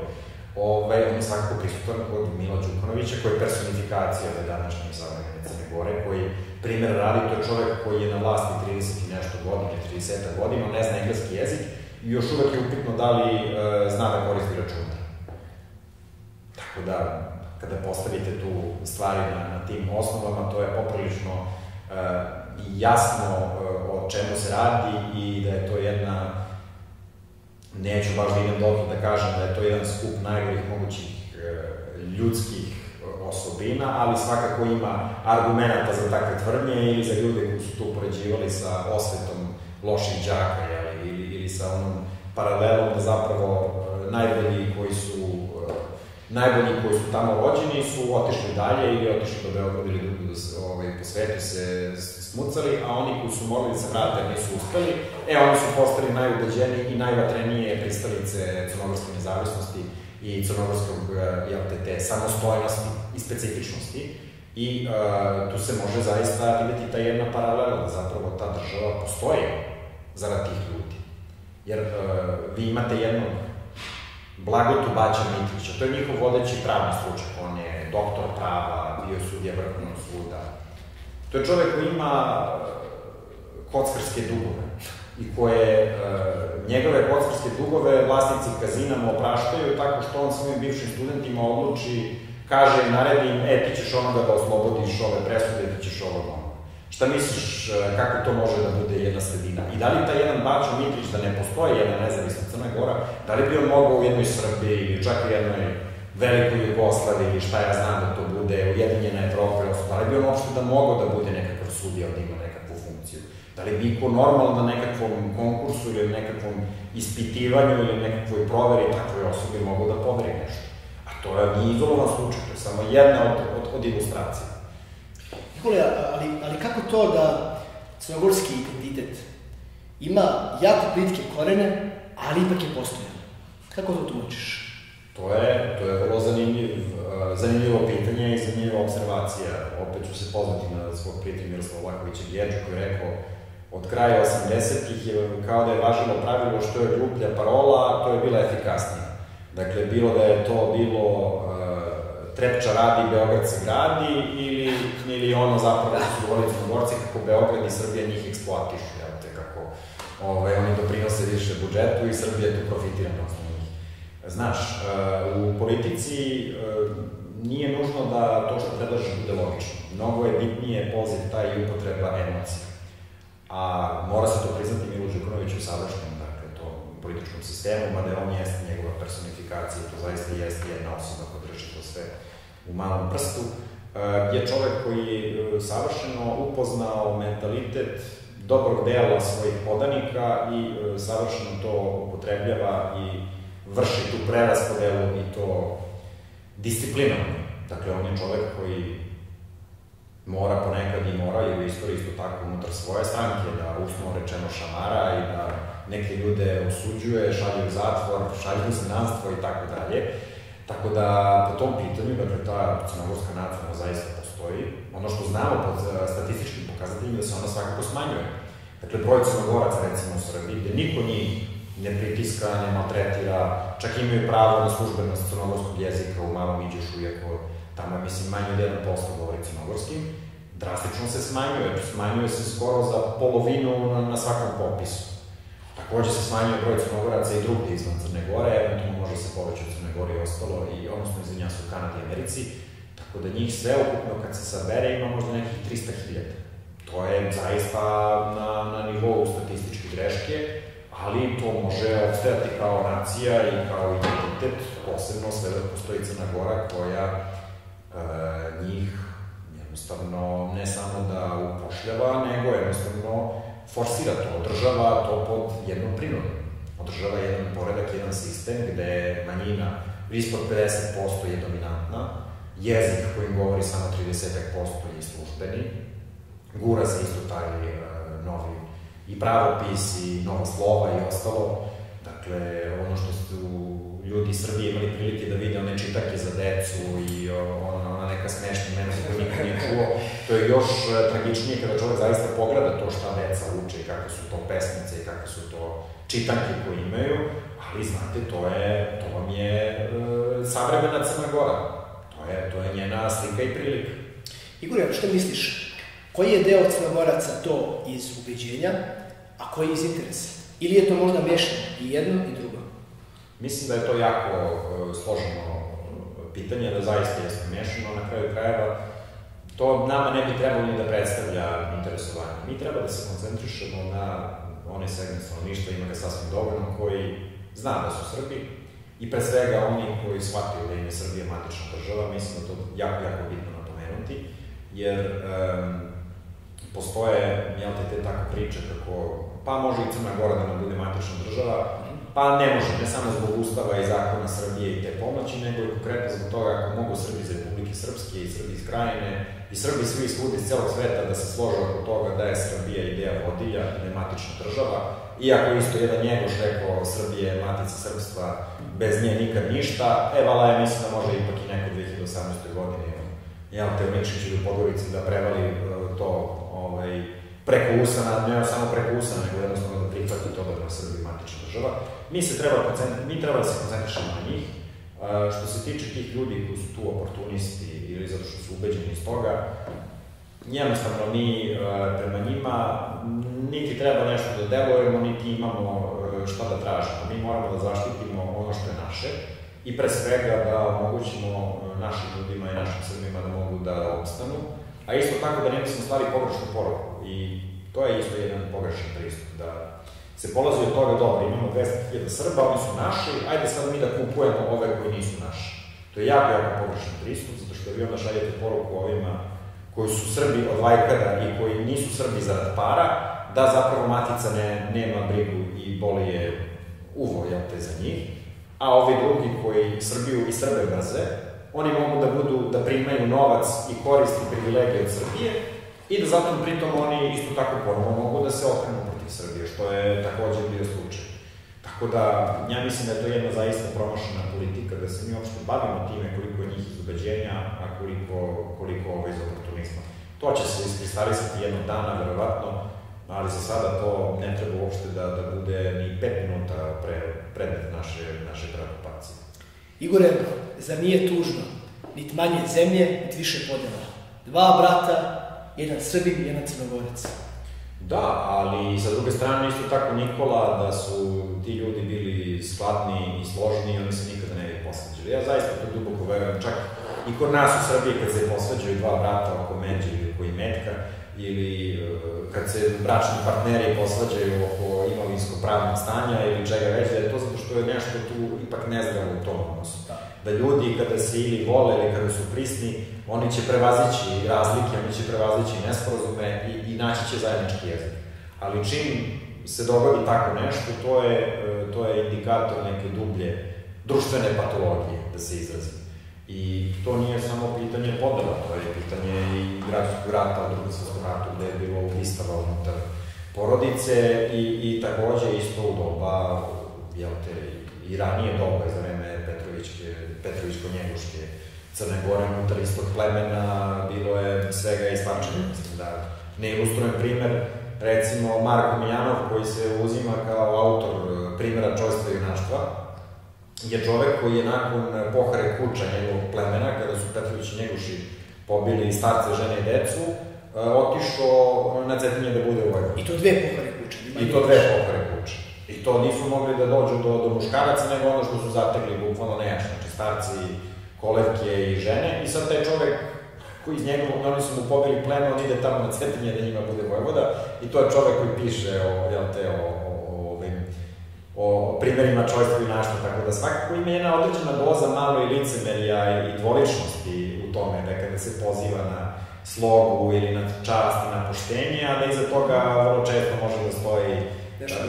ovaj, on je svakako prisutan kod Mila Đukanovića, koji je personifikacija ove današnje savremene Crne Gore, koji primjer radi, to je čovek koji je na vlasti 30 i nešto godina, 30 godina, ne zna engleski jezik i još uvek je upitno da li e, zna da koristi računar. Tako da, kada postavite tu stvari na, na tim osnovama, to je poprilično jasno e, o čemu se radi i da je to jedna neću baš da idem dotle da kažem da je to jedan skup najgorih mogućih e, ljudskih e, osobina, ali svakako ima argumenta za takve tvrdnje ili za ljude koji su to upoređivali sa osvetom loših džaka, jel, ili, ili sa onom paralelom da zapravo najbolji koji su najbolji koji su tamo rođeni su otišli dalje ili otišli do Beograda ili drugo da se, ovaj, po svetu se smucali, a oni koji su mogli da se vrate nisu uspeli, e, oni su postali najubeđeniji i najvatrenije pristalice crnogorske nezavisnosti i crnogorskog, e, jel te, te samostojnosti i specifičnosti. I uh, tu se može zaista videti ta jedna paralela, da zapravo ta država postoji zarad tih ljudi. Jer uh, vi imate jednog Blagotu Baća Mitrića, to je njihov vodeći pravni slučak, on je doktor prava, bio sudija vrhovnog suda, To je čovek koji ima e, kockarske dugove i koje e, njegove kockarske dugove vlasnici kazina mu opraštaju tako što on svojim bivšim studentima odluči, kaže im, naredi im, e, ti ćeš onoga da oslobodiš ove presude, ti ćeš ovog onoga. Šta misliš, e, kako to može da bude jedna sredina? I da li taj jedan Bačo Mitrić, da ne postoji jedna nezavisna Crna Gora, da li bi on mogao u jednoj Srbiji ili čak u jednoj velikoj Jugoslaviji, šta ja znam da to bude, Ujedinjena Evropa, da li bi on uopšte da mogao da bude nekakav sudija, da ima nekakvu funkciju. Da li bi ko normalno na nekakvom konkursu ili nekakvom ispitivanju ili nekakvoj proveri takvoj osobi mogu da poveri nešto? A to je nije izolovan slučaj, to je samo jedna od, od, od. Nikole, ali, ali kako to da crnogorski identitet ima jako plitke korene, ali ipak je postojan? Kako to tumačiš? To je, to je vrlo zanimljiv, zanimljivo pitanje i zanimljiva observacija. Opet ću se pozvati na svog prijatelja Miroslava Vlakovića Gjerđu koji je rekao od kraja 80-ih je kao da je važilo pravilo što je gluplja parola, to je bila efikasnija. Dakle, bilo da je to bilo Trepča radi, Beograd se gradi, ili, ili ono zapravo da su govorili Crnogorci kako Beograd i Srbija njih eksploatišu, jel te, kako ovaj, oni doprinose više budžetu i Srbija tu profitira na osnovu njih. Znaš, uh, u politici uh, nije nužno da to što predlažeš bude logično. Mnogo je bitnije poziv taj i upotreba emocija a mora se to priznati Milu Đukanoviću savršenom, dakle, to političkom sistemu, mada on jeste njegova personifikacija, to zaista jeste jedna osoba koja drži to sve u malom prstu, e, je čovek koji je savršeno upoznao mentalitet dobrog dela svojih podanika i e, savršeno to upotrebljava i vrši tu preraspodelu i to disciplinom. Dakle, on je čovek koji mora ponekad i mora i u istoriji isto tako unutar svoje stranke da usno rečeno šamara i da neke ljude osuđuje, šalje u zatvor, šalje u zananstvo i tako dalje. Tako da po tom pitanju, dakle ta crnogorska nacija zaista postoji. Ono što znamo pod statističkim pokazateljima da se ona svakako smanjuje. Dakle, broj crnogoraca recimo u Srbiji, gde niko njih ne pritiska, ne maltretira, čak imaju pravo na službenost crnogorskog jezika u malom Iđešu, iako tamo je, mislim, manje od 1% govori crnogorskim, drastično se smanjuje, smanjuje se skoro za polovinu na, na svakom popisu. Takođe se smanjuje broj crnogoraca i drugdje izvan Crne Gore, eventualno može se poveći u Crne Gore i ostalo, i odnosno izvinja su u Kanadi i Americi, tako da njih sve ukupno kad se sabere ima možda nekih 300.000. To je zaista na, na nivou statističke greške, ali to može obstajati kao nacija i kao identitet, posebno sve da postoji Crna Gora koja e, njih jednostavno ne samo da upošljava, nego jednostavno forsira to, održava to pod jednom prinudom. Održava jedan poredak, jedan sistem gde manjina ispod 50% je dominantna, jezik kojim govori samo 30% je službeni, gura se isto taj e, novi i pravopis i nova slova i ostalo. Dakle, ono što su ljudi iz Srbije imali prilike da vide one čitake za decu i ona, ona neka smešna imena za koje nikad nije čuo, to je još e, tragičnije kada čovek zaista pogleda to šta deca uče i kakve su to pesmice i kakve su to čitanke koje imaju, ali znate, to je, to vam je e, savremena Crna Gora. To je, to je njena slika i prilika. Igor, šta misliš? Koji je deo Crnogoraca to iz ubeđenja, a koji iz interesa? Ili je to možda mešano i jedno i drugo? Mislim da je to jako uh, složeno pitanje, da zaista jeste mešano na kraju krajeva. To nama ne bi trebalo ni da predstavlja interesovanje. Mi treba da se koncentrišemo na one segment stanovništva, ima ga sasvim dovoljno, koji zna da su Srbi i pre svega oni koji shvataju da im je Srbija matična država, mislim da to jako, jako bitno napomenuti, jer um, postoje, jel te, te tako priče kako, pa može i Crna Gora da nam bude matična država, Pa ne može, ne samo zbog Ustava i zakona Srbije i te pomoći, nego i konkretno zbog toga ako mogu Srbi iz Republike Srpske i Srbi iz Krajine i Srbi svi iz iz celog sveta da se slože oko toga da je Srbija ideja vodilja nematična država, iako isto jedan njegoš rekao Srbije je matica srpstva, bez nje nikad ništa, e, vala je mislim da može ipak i neko 2018. godine, jel te Uničić u Podgorici da prevali e, to ovaj, preko usana, ne samo preko usana, nego jednostavno da prihvati to da je Srbija matična država. Mi se treba mi treba da se koncentrišemo na njih. Što se tiče tih ljudi koji su tu oportunisti ili zato što su ubeđeni iz toga, jednostavno mi prema njima niti treba nešto da delujemo, niti imamo šta da tražimo. Mi moramo da zaštitimo ono što je naše i pre svega da omogućimo našim ljudima i našim Srbima da mogu da opstanu, a isto tako da ne mislimo stvari pogrešnu poruku. I to je isto jedan pogrešan pristup, da se polazi od toga, dobro, imamo 200.000 Srba, oni su naši, ajde sad mi da kupujemo ove koji nisu naši. To je jako, jako pogrešan pristup, zato što vi onda šaljete poruku ovima koji su Srbi od Vajkada i koji nisu Srbi zarad para, da zapravo matica ne, nema brigu i boli je uvo, jel te, za njih, a ovi drugi koji Srbiju i Srbe mrze, oni mogu da budu, da primaju novac i koristi privilegije od Srbije i da zatim pritom oni isto tako ponovo mogu da se okrenu što je takođe bio slučaj. Tako da, ja mislim da je to jedna zaista promašena politika, da se mi uopšte bavimo time koliko je njih iz ubeđenja, a koliko, koliko ovo iz oportunizma. To će se iskristalisati jednog dana, verovatno, ali za sada to ne treba uopšte da, da bude ni pet minuta pre, predmet naše, naše preokupacije. Igore, za nije tužno? Niti manje zemlje, niti više podela. Dva brata, jedan Srbin, jedan Crnogorac. Da, ali sa druge strane isto tako Nikola, da su ti ljudi bili skladni i složni, oni se nikada ne bi posveđali. Ja zaista to duboko verujem, čak i kod nas u Srbiji kad se posveđaju dva brata oko Međe ili oko Imetka, ili e, kad se bračni partneri posvađaju oko imovinsko-pravnog stanja ili čega već, da je to zato što je nešto tu ipak nezdravo u tom odnosu. Da. ljudi kada se ili vole ili kada su prisni, oni će prevazići razlike, oni će prevazići nesporazume i, i naći će zajednički jezik. Ali čim se dogodi tako nešto, to je, e, to je indikator neke dublje društvene patologije, da se izrazim. I to nije samo pitanje podela, to je pitanje i građanskog rata, drugog svetskom ratu, gde je bilo ubistava unutar porodice i, i takođe isto u doba, jel te, i ranije doba, za vreme Petrovićke, Petrovićko-Njeguške, Crne Gore unutar istog plemena, bilo je svega i svačega, mislim da ne ilustrujem primer, recimo Marko Mijanov koji se uzima kao autor primjera čojstva i junaštva, je čovek koji je nakon pohare kuća njegovog plemena, kada su Petrović i Njeguši pobili starce, žene i decu, e, otišao na Cetinje da bude u Vojvodini. I to dve pohare kuće. I to dve pohare. I to nisu mogli da dođu do, do muškaraca, nego ono što su zategli bukvalno nejačno. Znači starci, kolevke i žene. I sad taj čovek koji iz njegovog, oni su mu pobili pleme, on ide tamo na Cetinje da njima bude Vojvoda. I to je čovek koji piše o, jel te, o, o primjerima čojstva i našto, tako da svakako ima jedna određena doza malo i licemerija i dvoličnosti u tome, da kada se poziva na slogu ili na čast i na poštenje, a da iza toga vrlo često može da stoji.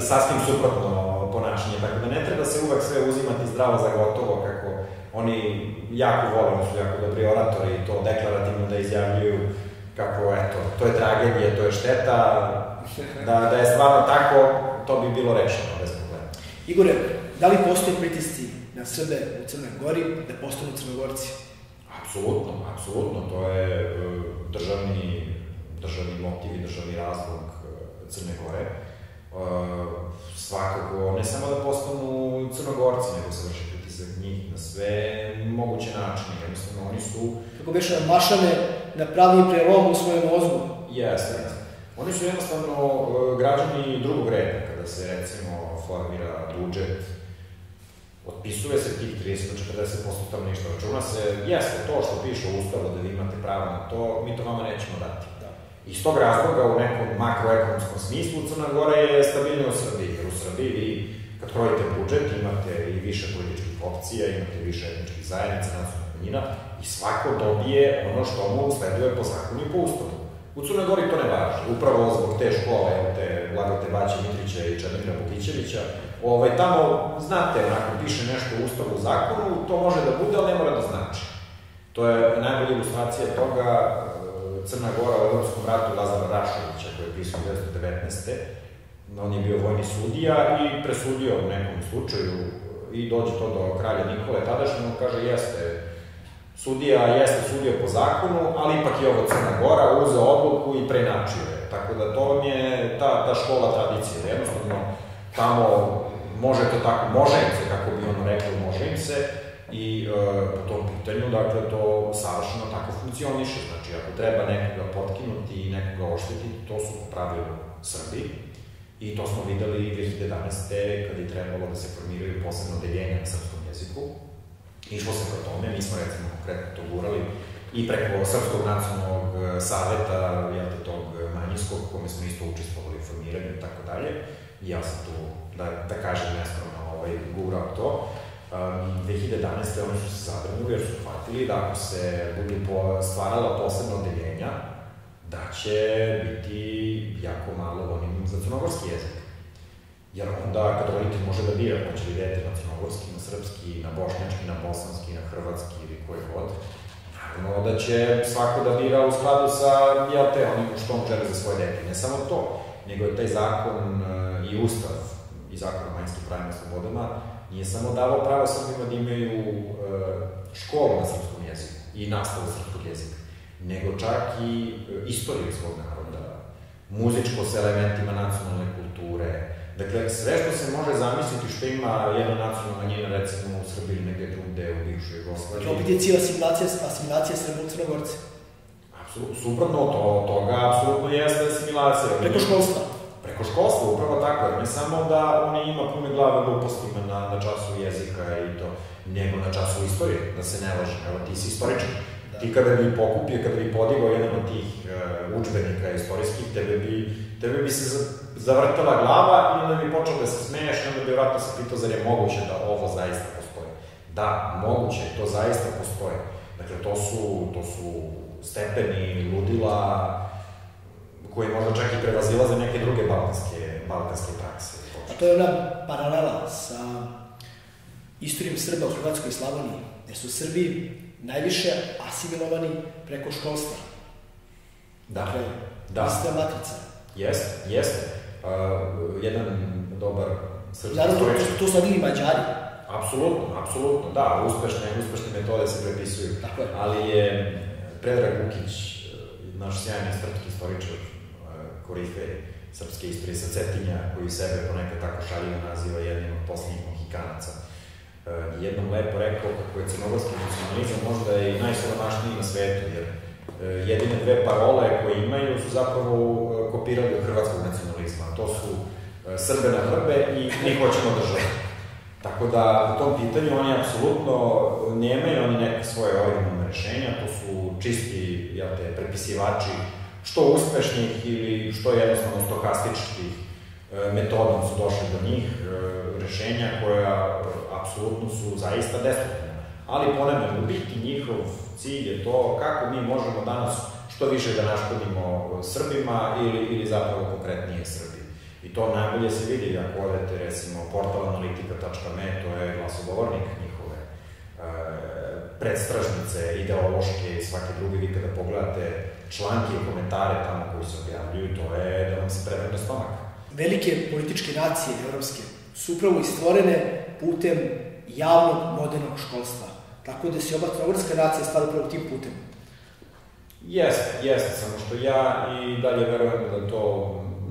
Sasvim suprotno ponašanje, tako da ne treba se uvek sve uzimati zdravo za gotovo, kako oni jako vole, oni su jako dobri oratori i to deklarativno da izjavljuju kako, eto, to je tragedija, to je šteta, da, da je stvarno tako, to bi bilo rešeno, bez Igore, da li postoje pritisci na Srbe u Crnoj Gori da postanu Crnogorci? Apsolutno, apsolutno. To je e, državni, državni motiv i državni razlog e, Crne Gore. E, svakako, ne samo da postanu Crnogorci, nego se vrši pritisak njih na sve moguće načine. Jednostavno, oni su... Kako biše, mašane na pravi prelom u svojom mozgu. Jeste, jeste. Oni su jednostavno građani drugog reda, kada se recimo formira budžet, otpisuje se tih 30 do 40% stanovništva, računa se, jeste to što piše u ustavu da vi imate pravo na to, mi to vama nećemo dati. Iz tog razloga u nekom makroekonomskom smislu Crna Gora je stabilnija u Srbiji, jer u Srbiji vi kad krojite budžet imate i više političkih opcija, imate više etničkih zajednica, nacionalnih manjina i svako dobije ono što mu sleduje po zakonu i po ustavu. U Crnoj Gori to ne važi, upravo zbog te škole, te Blagote Baće Mitrića i Čedomira Bukićevića, ovaj, tamo, znate, onako, piše nešto u ustavu u zakonu, to može da bude, ali ne mora da znači. To je najbolja ilustracija toga Crna Gora u Evropskom ratu Lazara Rašovića, koji je pisao 1919. On je bio vojni sudija i presudio u nekom slučaju i dođe to do kralja Nikole tadašnjeg, kaže, jeste, Sudija jeste sudio po zakonu, ali ipak je ovo Crna Gora uzeo odluku i preinačio je. Tako da to mi je ta, ta škola tradicije. Jednostavno, tamo može to tako, može im se, kako bi ono rekao, može im se. I e, po tom pitanju, dakle, to savršeno tako funkcioniše. Znači, ako treba nekoga potkinuti i nekoga oštetiti, to su po pravilu Srbi. I to smo videli 2011. kad je trebalo da se formiraju posebno deljenja na srpskom jeziku išlo se ka tome, mi smo recimo konkretno to gurali i preko Srpskog nacionalnog e, saveta, jel te, tog manjinskog, kome smo isto učestvovali u formiranju i tako dalje. I ja sam tu, da, da kažem neskromno, ovaj, gurao to. Um, 2011. oni su se zabranuli jer su shvatili da ako se budu po, stvarala posebno odeljenja, da će biti jako malo volim za crnogorski jezik. Jer onda kad roditelj može da bira, hoće li dete na crnogorski, na srpski, na bošnjački, na bosanski, na hrvatski ili koji god, naravno da će svako da bira u skladu sa, jel te, onim što on želi za svoje dete. Ne samo to, nego je taj zakon e, i ustav i zakon o manjskim pravima i slobodama nije samo davao pravo Srbima da imaju e, školu na srpskom jeziku i nastavu srpskog jezika, nego čak i e, istoriju svog naroda, muzičko sa elementima nacionalne kulture, Dakle, sve što se može zamisliti što ima jedna nacionalna manjina, recimo u Srbiji ili negde drugde u bivšoj Jugoslaviji. To biti cijela asimilacija, asimilacija Crnogorci. Apsolutno, suprotno to, toga apsolutno jeste asimilacija. Preko školstva. Preko školstva, upravo tako, ne samo da oni ima pune glave glupostima na, na času jezika i to, nego na času istorije, da se ne laže. Evo, ti si istoričan. Da. Ti kada bi pokupio, kada bi podigao jedan od tih uh, učbenika istorijskih, tebe bi, tebe bi se zavrtala glava i onda bi počeo da se smeješ i onda bi vratno se pitao zar je moguće da ovo zaista postoje. Da, moguće, to zaista postoje. Dakle, to su, to su stepeni ludila koji možda čak i prevazila za neke druge balkanske, balkanske prakse. A to je ona paralela sa istorijom Srba u Hrvatskoj i Slavoniji, gde su Srbi najviše asimilovani preko školstva. Da, dakle, da. Ista matrica. Jeste, jeste uh, jedan dobar srpski Naravno, to, to su radili Mađari. Apsolutno, apsolutno, da, uspešne, uspešne metode se prepisuju. Tako je. Ali je Predrag Vukić, naš sjajni srpski istoričar, korife srpske istorije sa Cetinja, koji sebe ponekad tako šaljivo naziva jednim od posljednjih mohikanaca, jednom lepo rekao kako je crnogorski nacionalizam možda i najsiromašniji na svetu, jer jedine dve parole koje imaju su zapravo kopirali od hrvatskog nacionalizma. To su e, Srbe na hrbe i mi hoćemo državu. Tako da, u tom pitanju oni apsolutno nemaju oni neke svoje originalne rešenja, to su čisti, jel te, prepisivači što uspešnih ili što jednostavno stokastičkih e, metodom su došli do njih, e, rešenja koja apsolutno su zaista destruktivna. Ali ponavljam, u biti njihov cilj je to kako mi možemo danas što više da naškodimo Srbima ili, ili zapravo konkretnije Srbi. I to najbolje se vidi ako odete, recimo, portal analitika.me, to je glasogovornik njihove e, predstražnice, ideološke i svake druge, vi kada pogledate članke i komentare tamo koji se objavljuju, to je da vam se prevrne stomak. Velike političke nacije evropske su upravo i stvorene putem javnog modernog školstva. Tako da se oba crnogorska nacija spada upravo tim putem. Jeste, jeste, samo što ja i dalje verujem da to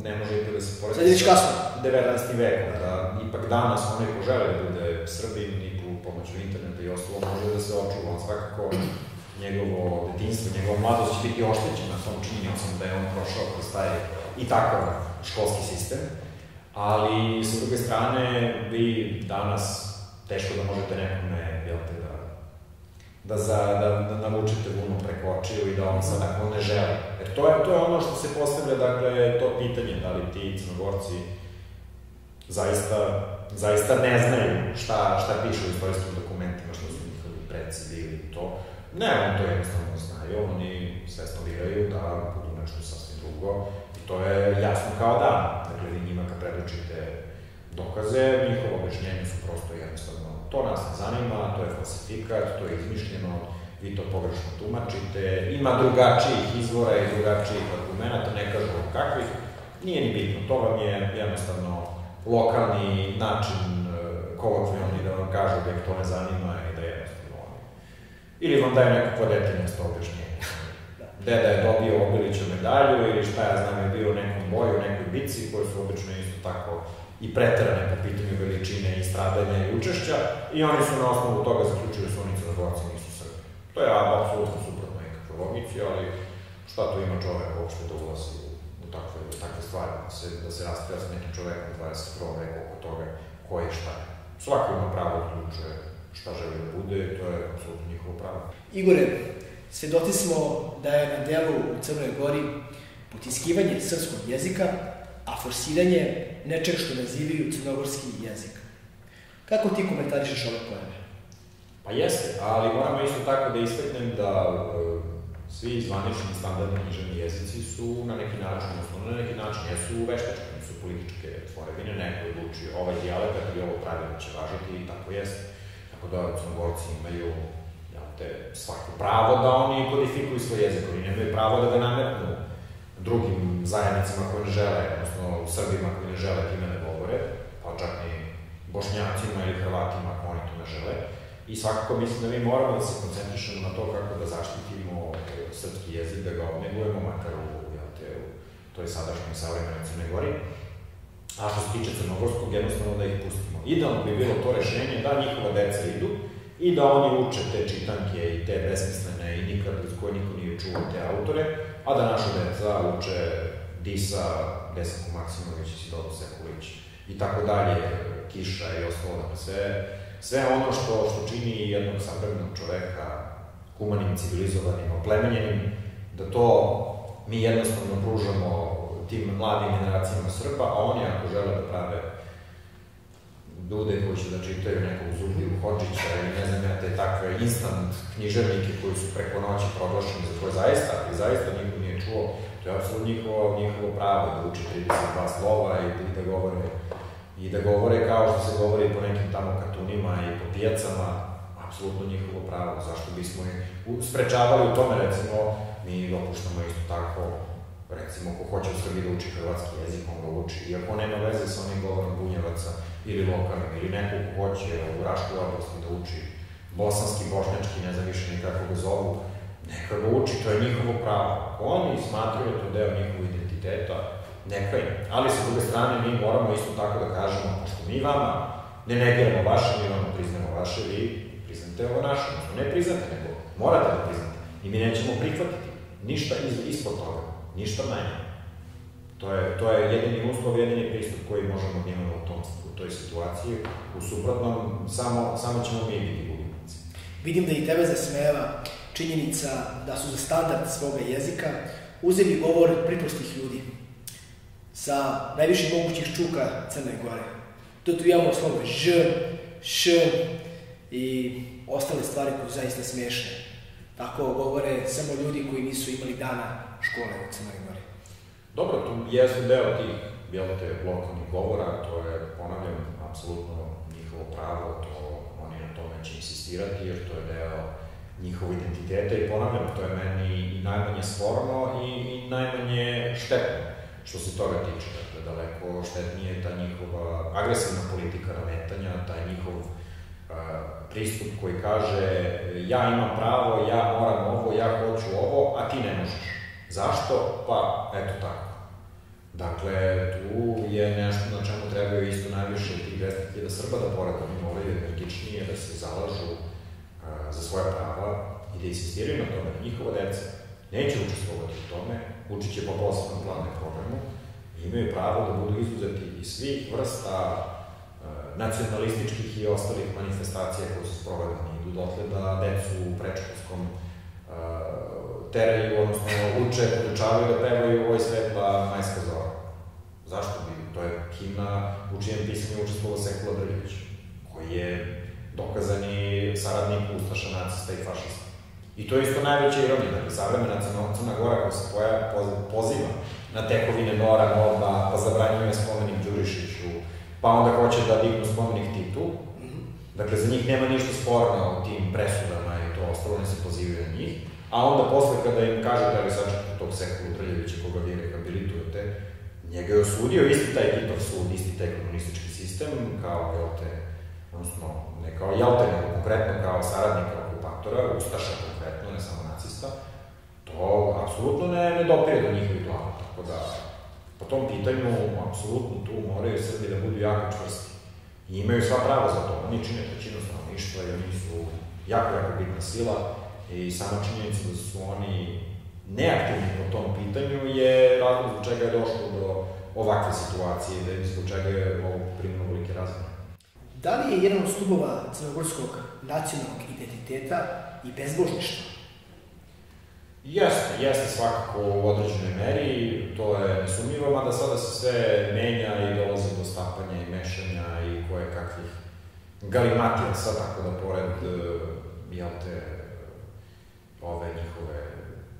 ne može i da se poredi. Sad je kasno. 19. vekom, da ipak danas onaj ko žele da bude Srbin i po pomoću interneta ostalo može da se očuva, svakako njegovo detinstvo, njegova mladost će biti oštećena tom činjenicom da je on prošao kroz taj i takav školski sistem, ali sa druge strane vi danas teško da možete nekome, jel te, da da, za, da, da navučete vunu preko očiju i da on sad ako ne želi. Jer to je, to je ono što se postavlja, dakle, to pitanje, da li ti crnogorci zaista, zaista ne znaju šta, šta pišu u istorijskim dokumentima, što su njihovi predsi bili to. Ne, oni to jednostavno znaju, oni svesno biraju da budu nešto sasvim drugo i to je jasno kao dan. Dakle, vi njima kad predočite dokaze, njihovo objašnjenje su prosto jednostavno to nas ne zanima, to je falsifikat, to je izmišljeno, vi to pogrešno tumačite, ima drugačijih izvora i drugačijih argumenta, ne kažu kakvih, nije ni bitno, to vam je jednostavno lokalni način e, kolokvijalni da vam kažu da ih to ne zanima i da jednostavno oni. Ili vam daju nekako detaljnost objašnjenje. Deda je dobio Obiliću medalju ili šta ja znam je bio u nekom boju, u nekoj bici koje su obično isto tako i preterane po pitanju veličine i stradanja i učešća i oni su na osnovu toga zaključili da su oni crnogorci nisu Srbi. To je apsolutno suprotno nekakve logici, ali šta to ima čovek uopšte da ulazi u takve, u takve stvari, da se, da se raspravlja sa nekim čovekom 21. veka oko toga ko je šta. Svako ima pravo da odlučuje šta želi da bude, to je apsolutno njihovo pravo. Igore, svedoci smo da je na delu u Crnoj Gori potiskivanje srpskog jezika a forsiranje nečeg što nazivaju crnogorski jezik. Kako ti komentarišeš ove pojave? Pa jeste, ali moramo isto tako da istaknem da e, Svi zvanični standardni književni jezici su na neki način, odnosno na neki način jesu veštačke, nisu političke tvorevine, neko je odlučio ovaj dijalekt i ovo pravilo će važiti i tako jeste. Tako da crnogorci imaju ja, te, svako pravo da oni kodifikuju svoj jezik, oni nemaju pravo da ga nametnu drugim zajednicama koje ne žele, odnosno Srbima koji ne žele time da govore, pa čak ni Bošnjacima ili Hrvatima ako oni to ne žele. I svakako mislim da mi moramo da se koncentrišemo na to kako da zaštitimo srpski jezik, da ga obnegujemo, makar u, ja, te, u toj sadašnjoj savremenoj Crne Gori. A što se tiče crnogorskog, jednostavno da ih pustimo. Idealno bi bilo to rešenje da njihova deca idu i da oni uče te čitanke i te besmislene i nikad iz koje niko nije čuo te autore, a da naša deca uče Disa, Desanku Maksimović, Sidoru Sekulić i tako dalje, Kiša i ostalo, dakle sve, sve ono što, što čini jednog savremenog čoveka humanim, civilizovanim, oplemenjenim, da to mi jednostavno pružamo tim mladim generacijama Srba, a oni ako žele da prave ljude koji će da čitaju nekog Zubiju Hođića ili ne znam ja te takve instant književnike koji su preko noći proglašeni za koje zaista, i zaista niko nije čuo, to je apsolutno njihovo, njihovo pravo da uči 32 slova i, i da govore i da govore kao što se govori po nekim tamo kartunima i po pijacama, apsolutno njihovo pravo. Zašto bismo ih sprečavali u tome, recimo, mi dopuštamo isto tako recimo, ko hoće u Srbiji da uči hrvatski jezik, on ga uči, iako nema veze sa onim govorom bunjevaca ili lokalnim, ili neko ko hoće u Raškoj oblasti da uči bosanski, bošnjački, ne znam više nikako ga zovu, neka ga uči, to je njihovo pravo. Oni smatraju da to deo njihovog identiteta, neka im. Ali sa druge strane, mi moramo isto tako da kažemo, pošto mi vama ne negiramo vaše, mi vama priznamo vaše, vi priznate ovo naše, odnosno ne priznate, nego morate da priznate. I mi nećemo prihvatiti ništa iz, ispod toga. Ništa manje. To je, to je jedini uslov, jedini pristup koji možemo da imamo u, tom, toj situaciji. U suprotnom, samo, samo ćemo mi biti gubitnici. Vidim da i tebe zasmeva činjenica da su za standard svoga jezika uzeli govor priprostih ljudi sa najviše mogućih čuka Crne Gore. To tu imamo slovo ž, š i ostale stvari koje zaista smiješne. Tako govore samo ljudi koji nisu imali dana škole u Crnoj Gori. Dobro, tu jesu deo tih, te, lokalnih govora, to je, ponavljam, apsolutno njihovo pravo, to oni na tome će insistirati, jer to je deo njihovog identiteta i ponavljam, to je meni i najmanje sporno i, i najmanje štetno što se toga tiče. Dakle, daleko štetnije ta njihova agresivna politika nametanja, taj njihov uh, pristup koji kaže ja imam pravo, ja moram ovo, ja hoću ovo, a ti ne možeš. Zašto? Pa, eto tako. Dakle, tu je nešto na čemu trebaju isto najviše tih 200.000 Srba da porade. Oni moraju energičnije da se zalažu a, za svoja prava i da insistiraju na tome. Njihova deca neće učestvovati u tome, učit će po posebnom planu programu i imaju pravo da budu izuzeti iz svih vrsta nacionalističkih i ostalih manifestacija koje su sprovedene. Idu dotle da decu u prečkolskom teraju, odnosno uče, podučavaju da pevaju Oj svetla majska zora. Zašto bi? To je himna u čijem pisanju učestvovao Sekula Drljević, koji je dokazani saradnik Ustaša, nacista i fašista. I to je isto najveća ironija, dakle, savremena Crna Gora koja se koja poziva na tekovine Nora, Noba, pa zabranjuje spomenik Đurišiću, pa onda hoće da dignu spomenik Titu. Dakle, za njih nema ništa sporno u tim presudama i to ostalo, ne se pozivaju na njih. A onda posle kada im kažete, ali sačekajte tog Sekulu Drljevića koga vi rehabilitujete, njega je osudio isti taj Titov sud, isti taj komunistički sistem, kao, jel te, odnosno, ne kao Jalte, nego konkretno kao saradnika okupatora, Ustaša konkretno, ne samo nacista, to apsolutno ne, ne dopire do njihovih glava. Tako da, po tom pitanju, apsolutno tu moraju Srbi da budu jako čvrsti. I imaju sva prava za to. Oni čine trećinu stanovništva i oni su jako, jako bitna sila I sama činjenica da su oni neaktivni po tom pitanju je razlog zbog čega je došlo do ovakve situacije i zbog čega je ovo primno velike razmene. Da li je jedan od stubova crnogorskog nacionalnog identiteta i bezbožništvo? Jeste, jeste svakako u određenoj meri, to je nesumnjivo, mada sada se sve menja i dolazi do stapanja i mešanja i koje kakvih galimatija sad, tako da pored, jel te, ove njihove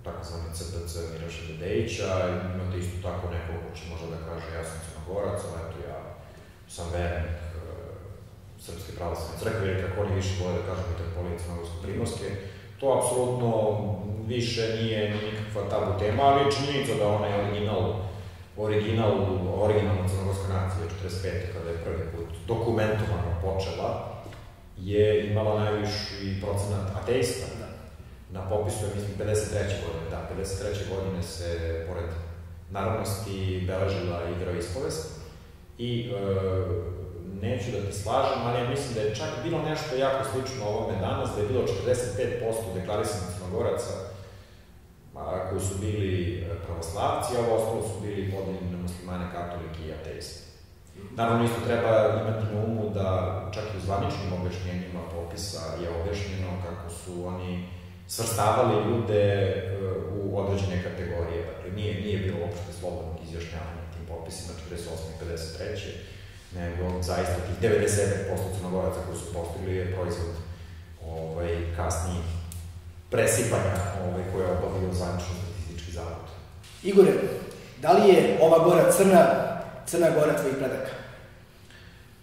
takozvani CPC Miraša Dedejića, imate isto tako neko ko će možda da kaže ja sam crnogorac, ali eto ja sam vernik e, Srpske pravoslavne crkve, ili kako oni više vole da kažu mitropolije Crnogorsko-Primorske, to apsolutno više nije nikakva tabu tema, ali je činjenica da onaj original, original, originalna crnogorska nacija 45. kada je prvi put dokumentovano počela, je imala najviši procenat ateista. Da. Na popisu je, mislim, 53. godine. Da, 53. godine se, pored narodnosti, beležila i veroispovest. I e, neću da te slažem, ali ja mislim da je čak bilo nešto jako slično ovome danas, da je bilo 45% deklarisanih crnogoraca a, koji su bili pravoslavci, a ovo ostalo su bili podeljeni na muslimane, katolike i ateiste. Naravno, isto treba imati na umu da čak i u zvaničnim objašnjenjima popisa je objašnjeno kako su oni svrstavali ljude e, u određene kategorije. Dakle, nije, nije bilo uopšte slobodnog izjašnjavanja tim popisima 48. i 53. nego zaista tih 99% crnogoraca koji su postigli je proizvod ovaj, kasnijih presipanja ovaj, koje je obavio zvanično statistički zavod. Igore, da li je ova gora crna, crna gora tvojih predaka?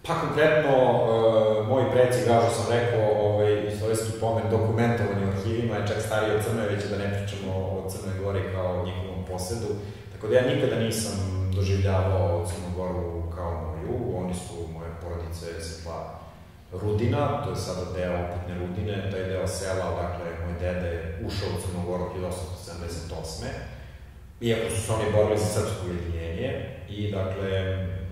Pa konkretno, e, moji preci, kao što sam rekao, ovaj, istorijski pomen dokumentovan u arhivima je čak stariji od Crne, već da ne pričamo o Crnoj Gori kao o njihovom posedu. Tako da ja nikada nisam doživljavao Crnu Goru kao moju, oni su moje porodice Svetla Rudina, to je sada deo opetne Rudine, taj deo sela, dakle, moj dede je ušao u Crnu Goru 1878. Iako su se oni borili za srpsko ujedinjenje i, dakle,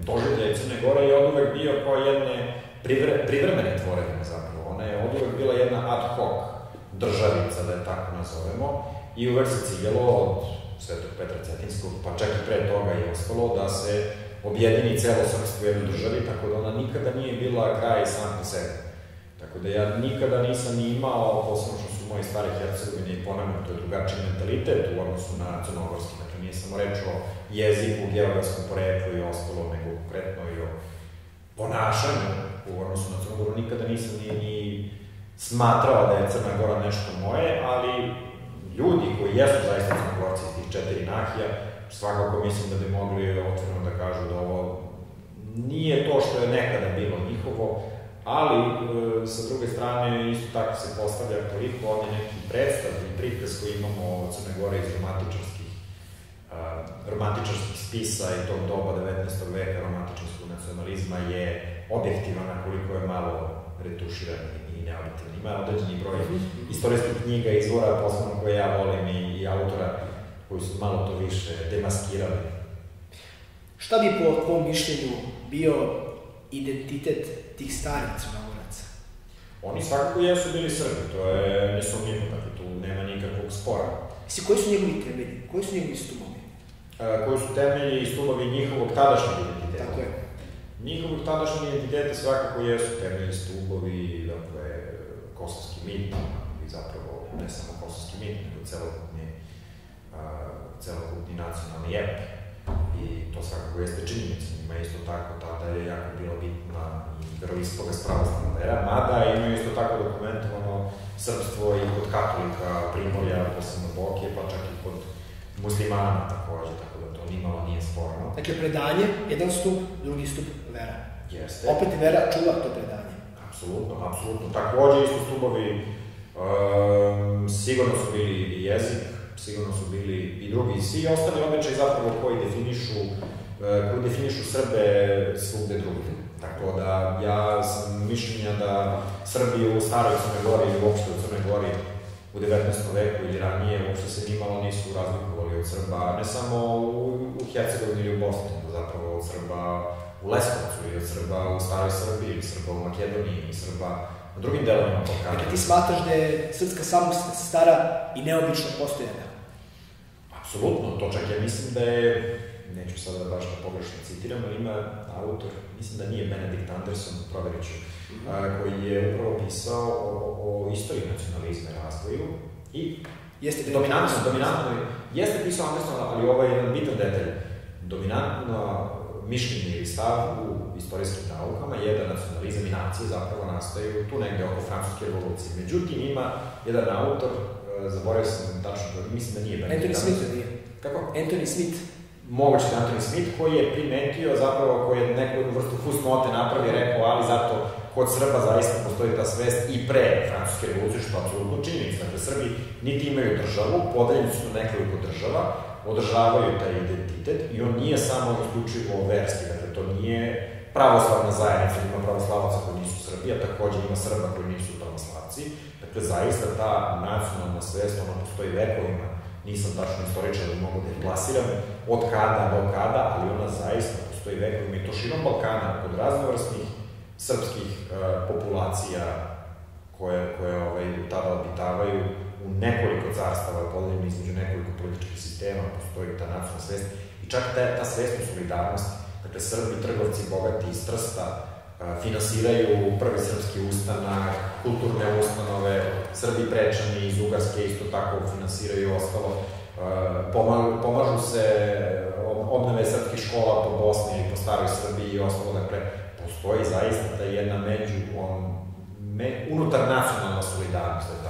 doživljaj Crne Gore je od uvek bio kao jedne privre, privremene tvorevine zapravo. Ona je od uvek bila jedna ad hoc državica, da je tako nazovemo, i uvek se ciljalo od Svetog Petra Cetinskog, pa čak i pre toga je ostalo, da se objedini celo srpstvo u državi, tako da ona nikada nije bila kraj sam po sebi. Tako da ja nikada nisam ni imao, posebno što su moji stari Hercegovine i ponavljam, to je drugačiji mentalitet u odnosu na crnogorski. Dakle, nije samo reč o jeziku, geografskom poreklu i ostalo, nego konkretno i o ponašanju u odnosu na Crnogoru. Nikada nisam ni, ni smatrao da je Crna Gora nešto moje, ali ljudi koji jesu zaista Crnogorci iz tih četiri nahija, svakako mislim da bi mogli otvoreno da kažu da ovo nije to što je nekada bilo njihovo, ali e, sa druge strane isto tako se postavlja koliko ovde neki predstav i prikaz koji imamo od Crne Gore iz romantičarskih romantičarskih spisa i tog doba 19. veka romantičarskog nacionalizma je objektivan, koliko je malo retuširan i neobjektivan. Ima određeni broj istorijskih knjiga, izvora, posebno koje ja volim i, i autora koji su malo to više demaskirali. Šta bi po tvom mišljenju bio identitet tih starih crnogoraca? Oni svakako jesu bili Srbi, to je nesumnjivo, dakle tu nema nikakvog spora. Si, koji su njegovi temelji? Koji su njegovi stubovi? E, koji su temelji i stubovi njihovog tadašnjeg identiteta? Tako je. Njihovog tadašnjeg identiteta svakako jesu temelji stubovi, kosovski mit, i zapravo ne samo kosovski mit, nego celokupni, celokupni nacionalni ep i to svakako jeste činjenica. Ima isto tako, tada je jako bila bitna i veroispovest pravoslavna vera, mada imaju isto tako dokumentovano srpstvo i kod katolika, primorja, posebno Boke, pa čak i kod muslimana takođe, tako da to nimalo nije sporno. Dakle, predanje, jedan stup, drugi stup, vera. Jeste. Opet vera čuva to predanje. Apsolutno, apsolutno. Takođe isto stubovi um, sigurno su bili i jezik, sigurno su bili i drugi, svi ostali običaj zapravo koji definišu, uh, koji definišu Srbe svugde drugde. Tako da ja sam mišljenja da Srbi u staroj Crnoj Gori ili uopšte u Crnoj Gori u 19. veku ili ranije uopšte se nimalo nisu razlikovali od Srba, ne samo u, u Hercegovini ili u Bosni, zapravo od Srba u Leskovcu ili od Srba u staroj Srbiji ili Srba u Makedoniji ili Srba u drugim delovima Balkana. Dakle, ti smatraš da je srpska samo stara i neobično postojana? Apsolutno, to čak ja mislim da je, neću sada da baš da pogrešno citiram, ali ima autor, mislim da nije Benedict Anderson, proverit ću, mm -hmm. koji je upravo pisao o, o istoriji nacionalizma i razvoju i Jeste dominantno, dominantno, jeste pisao Anderson, ali ovo je jedan bitan detalj. Dominantno mišljenje ili stav u istorijskim naukama je da nacionalizam i nacije zapravo nastaju tu negde oko francuske revolucije. Međutim, ima jedan autor, zaboravio sam tačno, mislim da nije Anthony Smith nije. Kako? Anthony Smith. Moguće da Anthony Smith koji je primetio zapravo, koji je neku vrstu fusnote napravio, rekao, ali zato kod Srba zaista postoji ta svest i pre francuske revolucije, što apsolutno činjenica. Dakle, Srbi niti imaju državu, podeljeni su nekoliko država, održavaju taj identitet i on nije samo isključivo verski, dakle, to nije pravoslavna zajednica, ima pravoslavaca koji nisu Srbi, a takođe ima Srba koji nisu pravoslavci. Dakle, zaista ta nacionalna svest, ona postoji vekovima, nisam tačno istoričan da mogu da je plasiram, od kada do kada, ali ona zaista postoji vekovima i to širom Balkana, kod raznovrstnih srpskih uh, populacija koje, koje ovaj, tada obitavaju u nekoliko carstava, podeljeno između nekoliko političkih sistema, postoji ta nacionalna svest i čak ta, ta svest u solidarnosti. Dakle, Srbi, trgovci, bogati iz Trsta, finansiraju prvi srpski ustanak, kulturne ustanove, Srbi prečani iz Ugarske isto tako finansiraju ostalo. Pomažu, pomažu se obnove srpskih škola po Bosni ili po staroj Srbiji i ostalo, dakle, postoji zaista ta jedna među, on, me, unutar nacionalna solidarnost, da.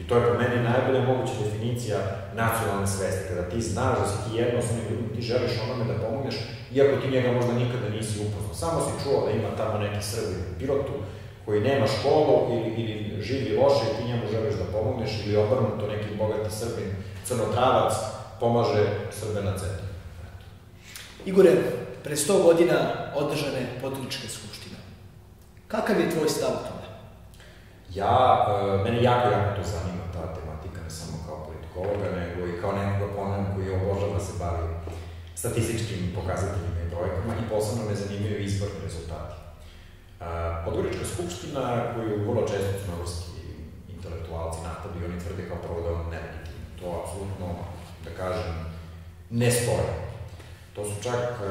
I to je po meni najbolja moguća definicija nacionalne svesti, kada ti znaš da si ti jednostavno ti želiš onome da pomogneš, iako ti njega možda nikada nisi upoznao. Samo si čuo da ima tamo neki Srbi u Pirotu koji nema školu ili, ili živi loše i ti njemu želiš da pomogneš ili obrnuto neki bogati Srbin, crnotravac, pomaže Srbe na centru. Igore, pre 100 godina održane potoličke skupštine. Kakav je tvoj stav tome? Ja, e, mene jako, jako to zanima ta tematika, ne samo kao politikologa, nego i kao nekoga ponavljam koji obožava da se bavi statističkim pokazateljima i brojkama i posebno me zanimaju izborni rezultati. Podgorička skupština, koju vrlo često crnogorski intelektualci napadaju, oni tvrde kao prvo da on nelegitimno. To apsolutno, da kažem, ne stoje. To su čak e,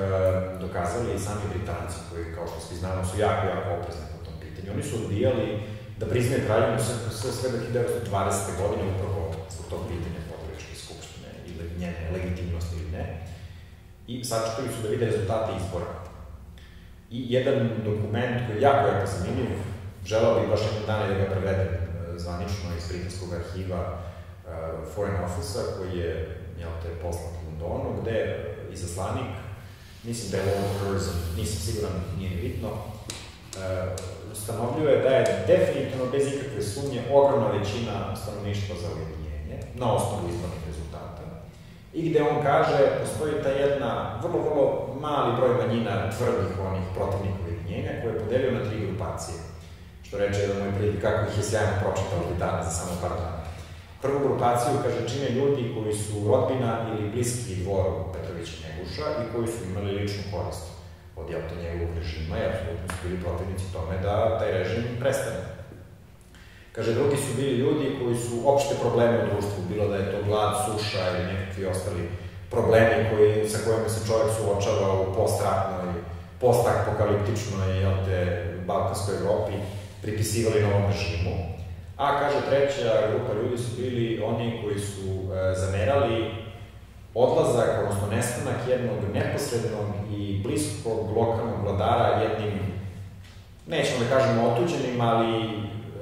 dokazali i sami Britanci, koji, kao što svi znamo, su jako, jako oprezni po tom pitanju. Oni su odbijali da priznaju kraljevinu sve, do 1920. godine upravo zbog tog pitanja Podgoričke skupštine ili njene legitimnosti ili ne i sačekali su da vide rezultate izbora. I jedan dokument koji je jako, jako zanimljiv, želao bih baš jedan dan da ga prevedem e, zvanično iz britanskog arhiva uh, Foreign Office-a, koji je, jel te, poslat Londonu, gde izaslanik, mislim da je Lord Curzon, nisam siguran, nije ni bitno, uh, ustanovljuje da je definitivno, bez ikakve sumnje, ogromna većina stanovništva za ujedinjenje, na osnovu izbornih rezultata i gde on kaže, postoji ta jedna vrlo, vrlo mali broj manjina tvrdih onih protivnika ujedinjenja koje je podelio na tri grupacije. Što reče jedan moj prijatelj, kako ih je sjajno pročitao ovih dana za samo par dana. Prvu grupaciju, kaže, čine ljudi koji su rodbina ili bliski dvoru Petrovića Njeguša i koji su imali ličnu korist od to njegovog režima i apsolutno su bili protivnici tome da taj režim prestane. Kaže, drugi su bili ljudi koji su opšte probleme u društvu, bilo da je to glad, suša ili nekakvi ostali problemi koji, sa kojima se čovjek suočava u postratnoj, postapokaliptičnoj, jel te, Balkanskoj Evropi, pripisivali novom režimu. A, kaže, treća grupa ljudi su bili oni koji su e, zamerali odlazak, odnosno nestanak jednog neposrednog i bliskog lokalnog vladara jednim, nećemo da kažemo otuđenim, ali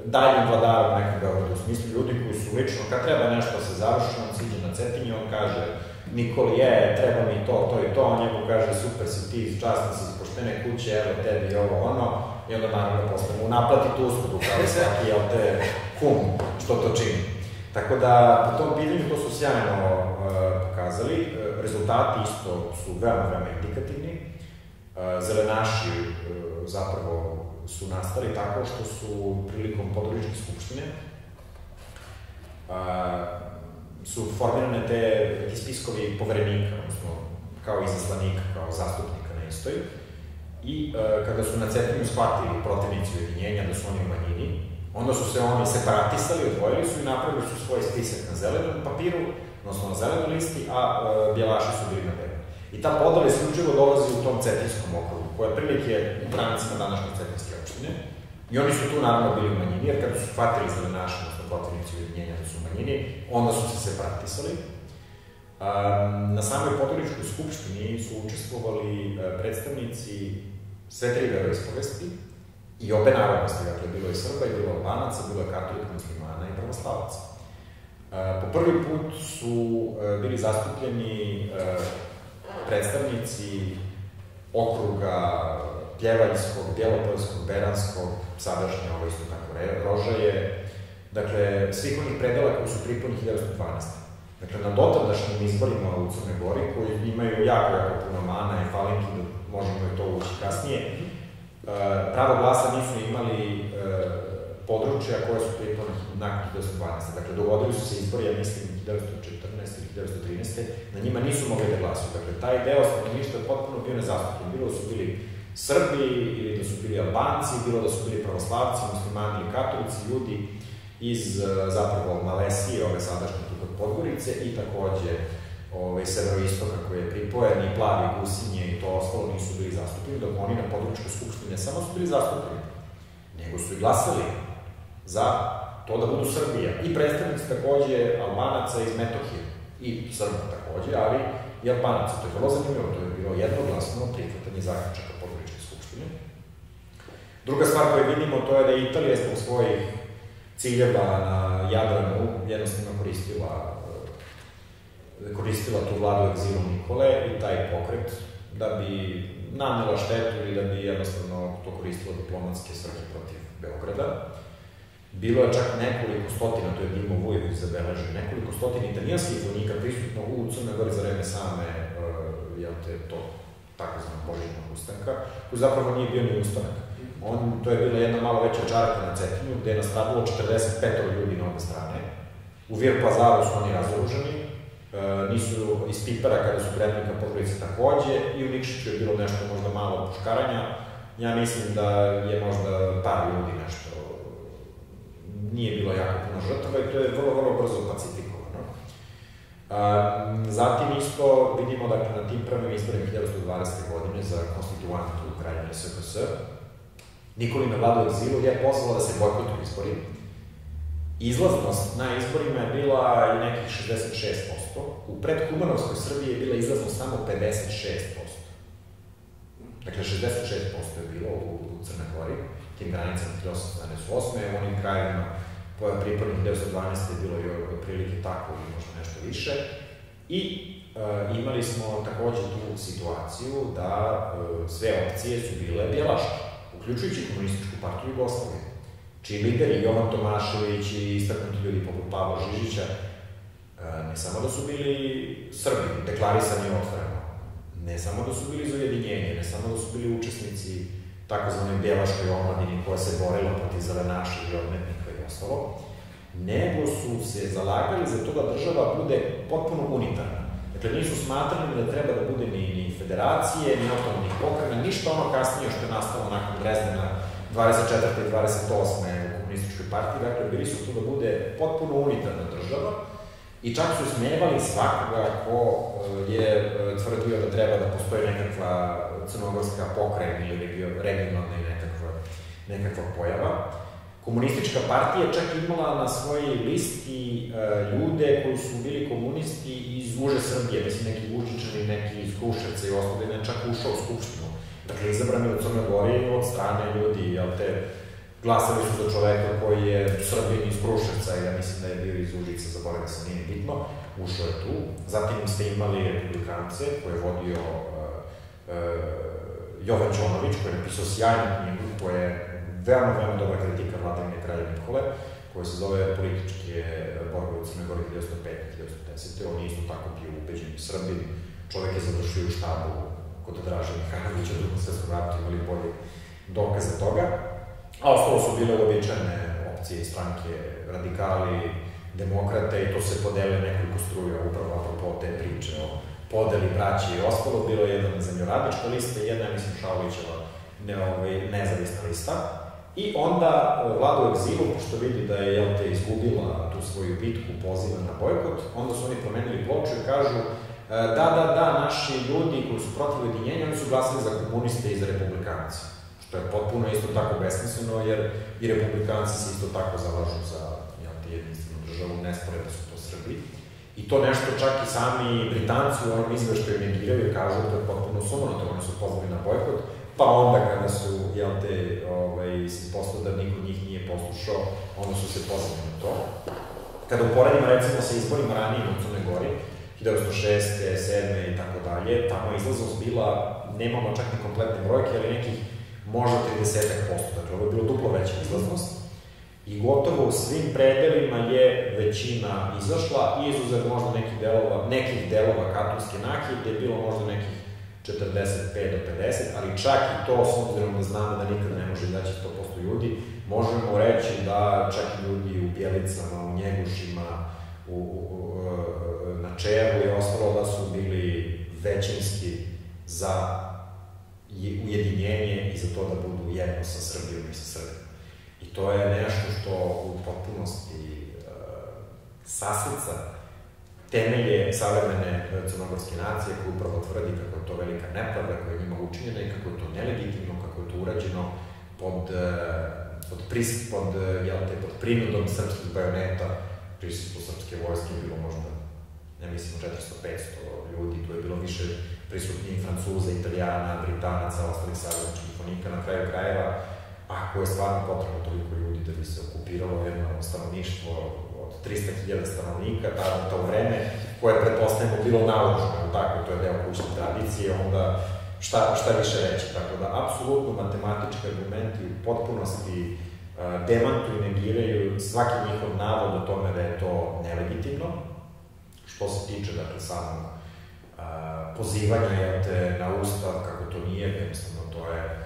daljim vladarom nekog Beograda, u smislu ljudi koji su lično, kad treba nešto se završi, on siđe na cetinju, on kaže, Nikoli je, treba mi to, to i to, on njemu kaže, super si ti, časno si iz poštene kuće, evo tebi ovo ono, i onda naravno posle mu naplati tu uslugu, kao svaki, jel te, kum, što to čini. Tako da, po tom pitanju to su sjajno uh, pokazali, uh, rezultati isto su veoma, veoma indikativni, uh, zelenaši uh, zapravo su nastali tako što su prilikom područne skupštine a, su formirane te spiskovi poverenika, odnosno kao izaslanika, kao zastupnika na istoj. I a, kada su na Cetinju shvatili protivnici ujedinjenja da su oni u manjini, onda su se oni separatisali, odvojili su i napravili su svoj spisak na zelenom papiru, odnosno na zelenoj listi, a, a bjelaši su bili na belom. I ta podala isključivo dolazi u tom cetinskom okrugu, koja je u granicama današnje cetinske opštine. I oni su tu naravno bili u manjini, jer kada su shvatili zelenaši, odnosno protivnici ujedinjenja da su u manjini, onda su se separatisali. Na samoj Podgoričkoj skupštini su učestvovali e, predstavnici sve tri veroispovesti i obe narodnosti, dakle, bilo je Srba i bilo Albanaca, bilo je katolika, muslimana i pravoslavaca. po prvi put su e, bili zastupljeni e, predstavnici okruga Pljevaljskog, Bjelopolskog, Beranskog, sadašnje ovo isto tako Rožaje, dakle, svih onih predela koji su pripuni 1912. Dakle, na dotadašnjim izborima u Crnoj Gori, koji imaju jako, jako puno mana i falinki, da možemo i to ući kasnije, e, pravo glasa nisu imali područja koje su pripane nakon 1912. Dakle, dogodili su se izbori, ja mislim, 1914. ili 1913. Na njima nisu mogli da glasuju. Dakle, taj deo stanovništva je potpuno bio nezastupljen. Bilo da su bili Srbi, ili da su bili Albanci, bilo da su bili pravoslavci, muslimani ili katolici, ljudi iz zapravo Malesije, ove sadašnje tu Podgorice i takođe ovaj, severoistoka koji je pripojen i plavi gusinje i to ostalo nisu bili zastupljeni, dok oni na području Skupštine samo su bili zastupljeni, nego su i glasali za to da budu Srbija. I predstavnici takođe Albanaca iz Metohije. I Srba takođe, ali i Albanaca. To je vrlo zanimljivo. To je bilo jednoglasno prihvatanje zaključaka Podgoričke skupštine. Druga stvar koju vidimo to je da je Italija zbog svojih ciljeva na Jadranu jednostavno koristila koristila tu vladu egzilu Nikole i taj pokret da bi nanela štetu ili da bi jednostavno to koristilo diplomatske svrhe protiv Beograda. Bilo je čak nekoliko stotina, to je Dimo Vujević zabeležio, nekoliko stotina italijanskih vojnika prisutno u Crnoj Gori za vreme same, uh, jel te, to takozvano Božićnog ustanka, koji zapravo nije bio ni ustanak. On, to je bila jedna malo veća čarka na Cetinu, gde je nastradilo 45 ljudi na obe strane. U Vir Pazaru su oni razoruženi, nisu iz Pipera kada su prednika Podgorice takođe, i u Nikšiću je bilo nešto možda malo puškaranja. Ja mislim da je možda par ljudi nešto nije bilo jako puno žrtava i to je vrlo, vrlo brzo pacifikovano. A, zatim isto vidimo, dakle, na tim prvim izborima 1920. godine za konstituantu Kraljevine SKS, Nikolina vlada u egzilu je pozvala da se bojkotuju izbori. Izlaznost na izborima je bila i nekih 66%. U predkumanovskoj Srbiji je bila izlaznost samo 56%. Dakle, 66% je bilo u, u Crnoj Gori, tim granicama 1878. U onim krajevima pripadnih 1912. je bilo i otprilike tako ili možda nešto više. I e, imali smo takođe tu situaciju da e, sve opcije su bile bjelaške, uključujući komunističku partiju Jugoslavije, čiji lideri Jovan Tomašević i istaknuti ljudi poput Pavla Žižića ne samo da su bili Srbi, deklarisani otvoreno, ne samo da su bili za ujedinjenje, ne samo da su bili učesnici takozvanoj bjelaškoj omladini koja se borila protiv zelenaša i odmetnika ostalo, nego su se zalagali za to da država bude potpuno unitarna. Dakle, nisu smatrali da treba da bude ni, ni federacije, ni autonomnih pokrajina, ništa ono kasnije što je nastalo nakon Drezdena 24. i 28. u komunističkoj partiji, dakle, bili su tu da bude potpuno unitarna država i čak su smevali svakoga ko e, je e, tvrdio da treba da postoji nekakva crnogorska pokrajina ili regionalna i nekakva, nekakva pojava. Komunistička partija čak imala na svojoj listi e, ljude koji su bili komunisti iz uže Srbije, mislim neki Vučićani, neki iz Kruševca i ostalo, da je čak ušao u Skupštinu. Dakle, izabran je u Crnoj Gori od strane ljudi, jel te, glasali su za čoveka koji je Srbin iz Kruševca, ja mislim da je bio iz Užica, zaboravio sam, nije bitno, ušao je tu. Zatim ste imali republikance koje je vodio uh, uh, Jovan Čonović, koji je napisao sjajnu knjigu, koja je veoma, veoma dobra kritika vladavine kralja Nikole, koja se zove političke borbe u Crnoj Gori 1905-1910. On je isto tako bio ubeđen Srbin. Čovek je završio u štabu kod Draža Mihajlovića u drugom svetskom ratu, imali bolje dokaze toga. A ostalo su bile uobičajene opcije i stranke, radikali, demokrate i to se podele nekoliko struja upravo apropo te priče o podeli braće i ostalo. Bilo je jedna zemljoradnička lista i jedna, mislim, Šaulićeva ne, ovaj, nezavisna lista. I onda e, vlada u egzilu, pošto vidi da je, jel te, izgubila tu svoju bitku, poziva na bojkot, onda su oni promenili ploču i kažu e, da, da, da, naši ljudi koji su protiv ujedinjenja, oni su glasali za komuniste i za republikance. Što je potpuno isto tako besmisleno, jer i republikanci se isto tako zalažu za, jel te, jedinstvenu državu, nesporedno su to Srbi. I to nešto čak i sami Britanci u onom izveštaju negiraju, kažu da je potpuno sumanuto, oni su pozvali na bojkot, Pa onda kada su, jel te, ovaj, se postao da niko njih nije poslušao, onda su se pozvali na to. kada uporedimo recimo sa izborima ranije u Crnoj Gori, 1906. 7. i tako dalje, tamo je izlaznost bila, nemamo čak ni kompletne brojke, ali nekih možda 30%, dakle ovo je bilo duplo veća izlaznost. I gotovo u svim predelima je većina izašla, izuzev možda nekih delova, nekih delova Katolske nahije, gde je bilo možda nekih 45 do 50, ali čak i to, s obzirom da znamo da nikada ne može izaći 100% ljudi, možemo reći da čak i ljudi u Bjelicama, u Njegušima, u, u, u, na Čevu i ostalo da su bili većinski za ujedinjenje i za to da budu jedno sa Srbijom i sa Srbijom. I to je nešto što u potpunosti uh, saslica temelje savremene e, crnogorske nacije koja upravo tvrdi kako je to velika nepravda koja je njima učinjena i kako je to nelegitimno, kako je to urađeno pod, uh, pod, pris, pod, jel te, pod prinudom srpskih bajoneta, prisustvo srpske vojske bilo možda, ne mislim, 400-500 ljudi, tu je bilo više prisutniji Francuza, Italijana, Britanaca, ostalih savezničkih vojnika na kraju krajeva, ako je stvarno potrebno toliko ljudi da bi se okupiralo jedno stanovništvo od 300.000 stanovnika, tada to vreme, koje pretpostavljamo bilo naoruženo, tako, to je deo kućne tradicije, onda šta, šta više reći. Tako da, apsolutno matematički argumenti u potpunosti uh, demantuju i negiraju svaki njihov navod o tome da je to nelegitimno, što se tiče, dakle, samog pozivanja jel te, na ustav, kako to nije, jednostavno to je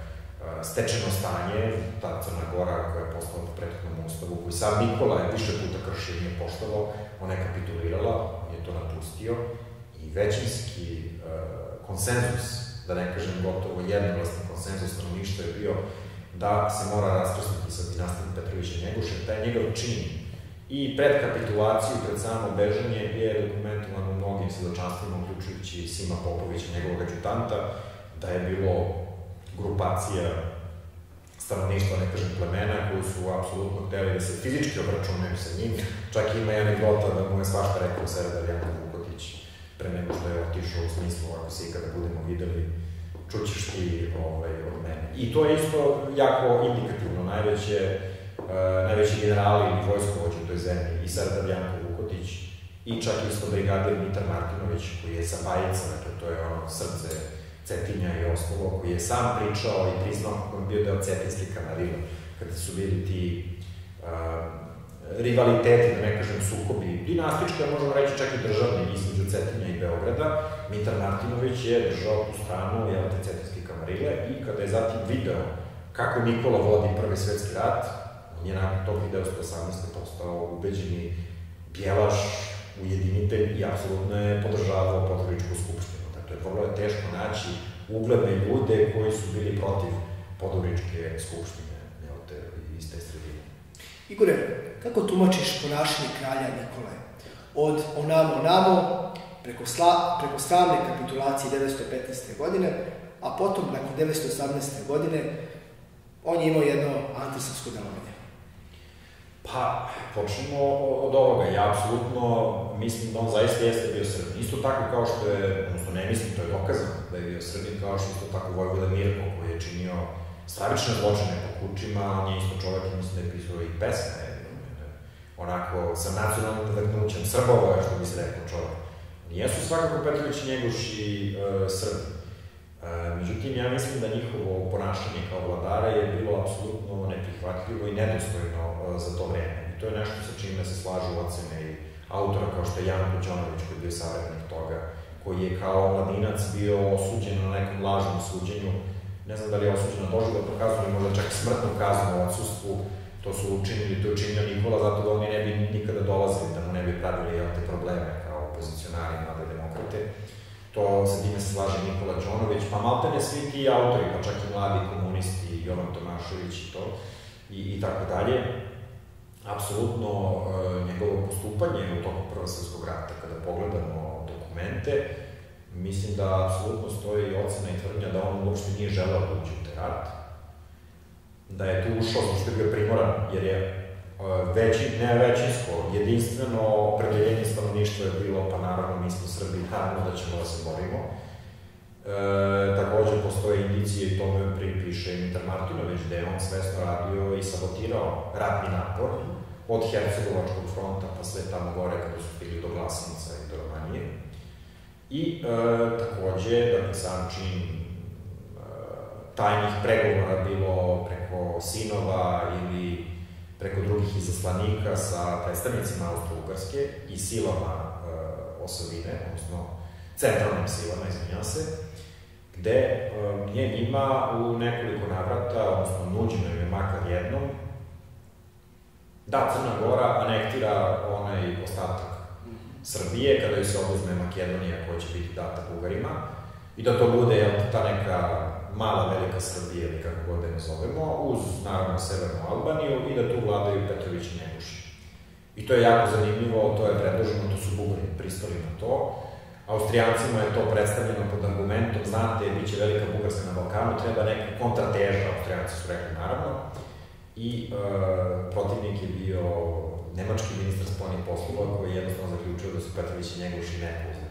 stečeno stanje, ta Crna Gora koja je postala po prethodnom ustavu, koji sam Nikola je više puta kršio i nije poštovao, ona je kapitulirala, on je to napustio i većinski uh, konsenzus, da ne kažem gotovo jednoglasni konsenzus stanovništva je bio da se mora raskrstiti sa dinastijom Petrovića Njeguša, taj njegov čin I pred kapitulaciju, pred samo bežanje je dokumentovan u mnogim svedočanstvima, uključujući Sima Popovića, njegovog adjutanta, da je bilo grupacija stanovništva, ne kažem plemena, koji su apsolutno hteli da se fizički obračunaju sa njim. Čak ima i anegdota da mu je svašta rekao Serdar Janko Vukotić pre nego što je otišao u smislu, ako se ikada budemo videli, čućeš ti ovaj, od mene. I to je isto jako indikativno, najveće najveći generali ili vojskovođe u toj zemlji, i Sardar Janko Vukotić, i čak isto brigadir Mitar Martinović, koji je sa Bajica, dakle to je ono srce Cetinja i ostalo, koji je sam pričao i priznao kako je bio deo Cetinske kanarila, kada su bili ti uh, rivaliteti, da ne kažem sukobi, dinastički, možemo reći čak i državni, između Cetinja i Beograda, Mitar Martinović je držao tu stranu, jel te Cetinske kamarile, i kada je zatim video kako Nikola vodi prvi svetski rat, je nakon tog 1918. postao ubeđeni bjelaš, ujedinitelj i apsolutno je podržavao Podgoričku skupštinu. Dakle, vrlo je teško naći ugledne ljude koji su bili protiv Podgoričke skupštine te, iz te sredine. Igore, kako tumačiš ponašanje kralja Nikole? Od onamo onamo, preko, sla, preko slavne kapitulacije 1915. godine, a potom, nakon 1918. godine, on je imao jedno antisavsko delovanje. Pa, počnemo od ovoga. Ja apsolutno mislim da on zaista jeste bio Srbin. Isto tako kao što je, odnosno ne mislim, to je dokazano da je bio Srbin, kao što isto tako Vojvoda Mirko koji je činio stravične zločine po kućima, on je isto čovek, mislim da je pisao i pesme, onako, sa nacionalnim nadaknućem, srbovo je, što bi se rekao čovek. Nijesu svakako Petrović i Njeguš i e, Srbi. E, međutim, ja mislim da njihovo ponašanje kao vladara je bilo apsolutno neprihvatljivo i nedostojno za to vreme. I to je nešto sa čime se slažu ocene i autora kao što je Jan Kuđanović koji je bio savrednik toga, koji je kao mladinac bio osuđen na nekom lažnom suđenju, ne znam da li je osuđen na doživotnu kaznu ili možda čak smrtnu kaznu u odsustvu, to su učinili, to je učinio Nikola zato da oni ne bi nikada dolazili, da mu ne bi pravili jel, te probleme kao opozicionari mlade demokrate. To sa time se slaže Nikola Đonović, pa maltene svi ti autori, pa čak i mladi komunisti, Jovan Tomašević i to, i, i tako dalje apsolutno e, njegovo postupanje u toku Prvog svetskog rata, kada pogledamo dokumente, mislim da apsolutno stoji ocena i tvrdnja da on uopšte nije želeo da uđe u te rat, da je tu ušao zato što je bio primoran, jer je e, veći, ne većinsko, jedinstveno opredeljenje stanovništva je bilo, pa naravno mi smo Srbi, naravno da ćemo da se borimo. E, takođe postoje indicije i tome pripiše Mitar Martinović da je on svesno radio i sabotirao ratni napor od Hercegovačkog fronta pa sve tamo gore kada su stigli do Glasnica i do Romanije. I e, takođe, dakle, sam čin e, tajnih pregovora bilo preko sinova ili preko drugih izaslanika sa predstavnicima Austro-Ugarske i silama e, osovine, odnosno centralnim silama, izvinjam se, gde e, je njima u nekoliko navrata, odnosno nuđeno je makar jednom, da Crna Gora anektira onaj ostatak Srbije, kada joj se oduzme Makedonija koja će biti data Bugarima, i da to bude jel, ta neka mala velika Srbija ili kako god da je nazovemo, uz naravno Severnu Albaniju i da tu vladaju Petrović i Njegoši. I to je jako zanimljivo, to je predloženo, to su Bugari pristali na to. Austrijancima je to predstavljeno pod argumentom, znate, bit će velika Bugarska na Balkanu, treba neka kontrateža, Austrijanci su rekli naravno, i e, protivnik je bio nemački ministar spolnih poslova koji je jednostavno zaključio da su Petrović i Njegoši nepouzdani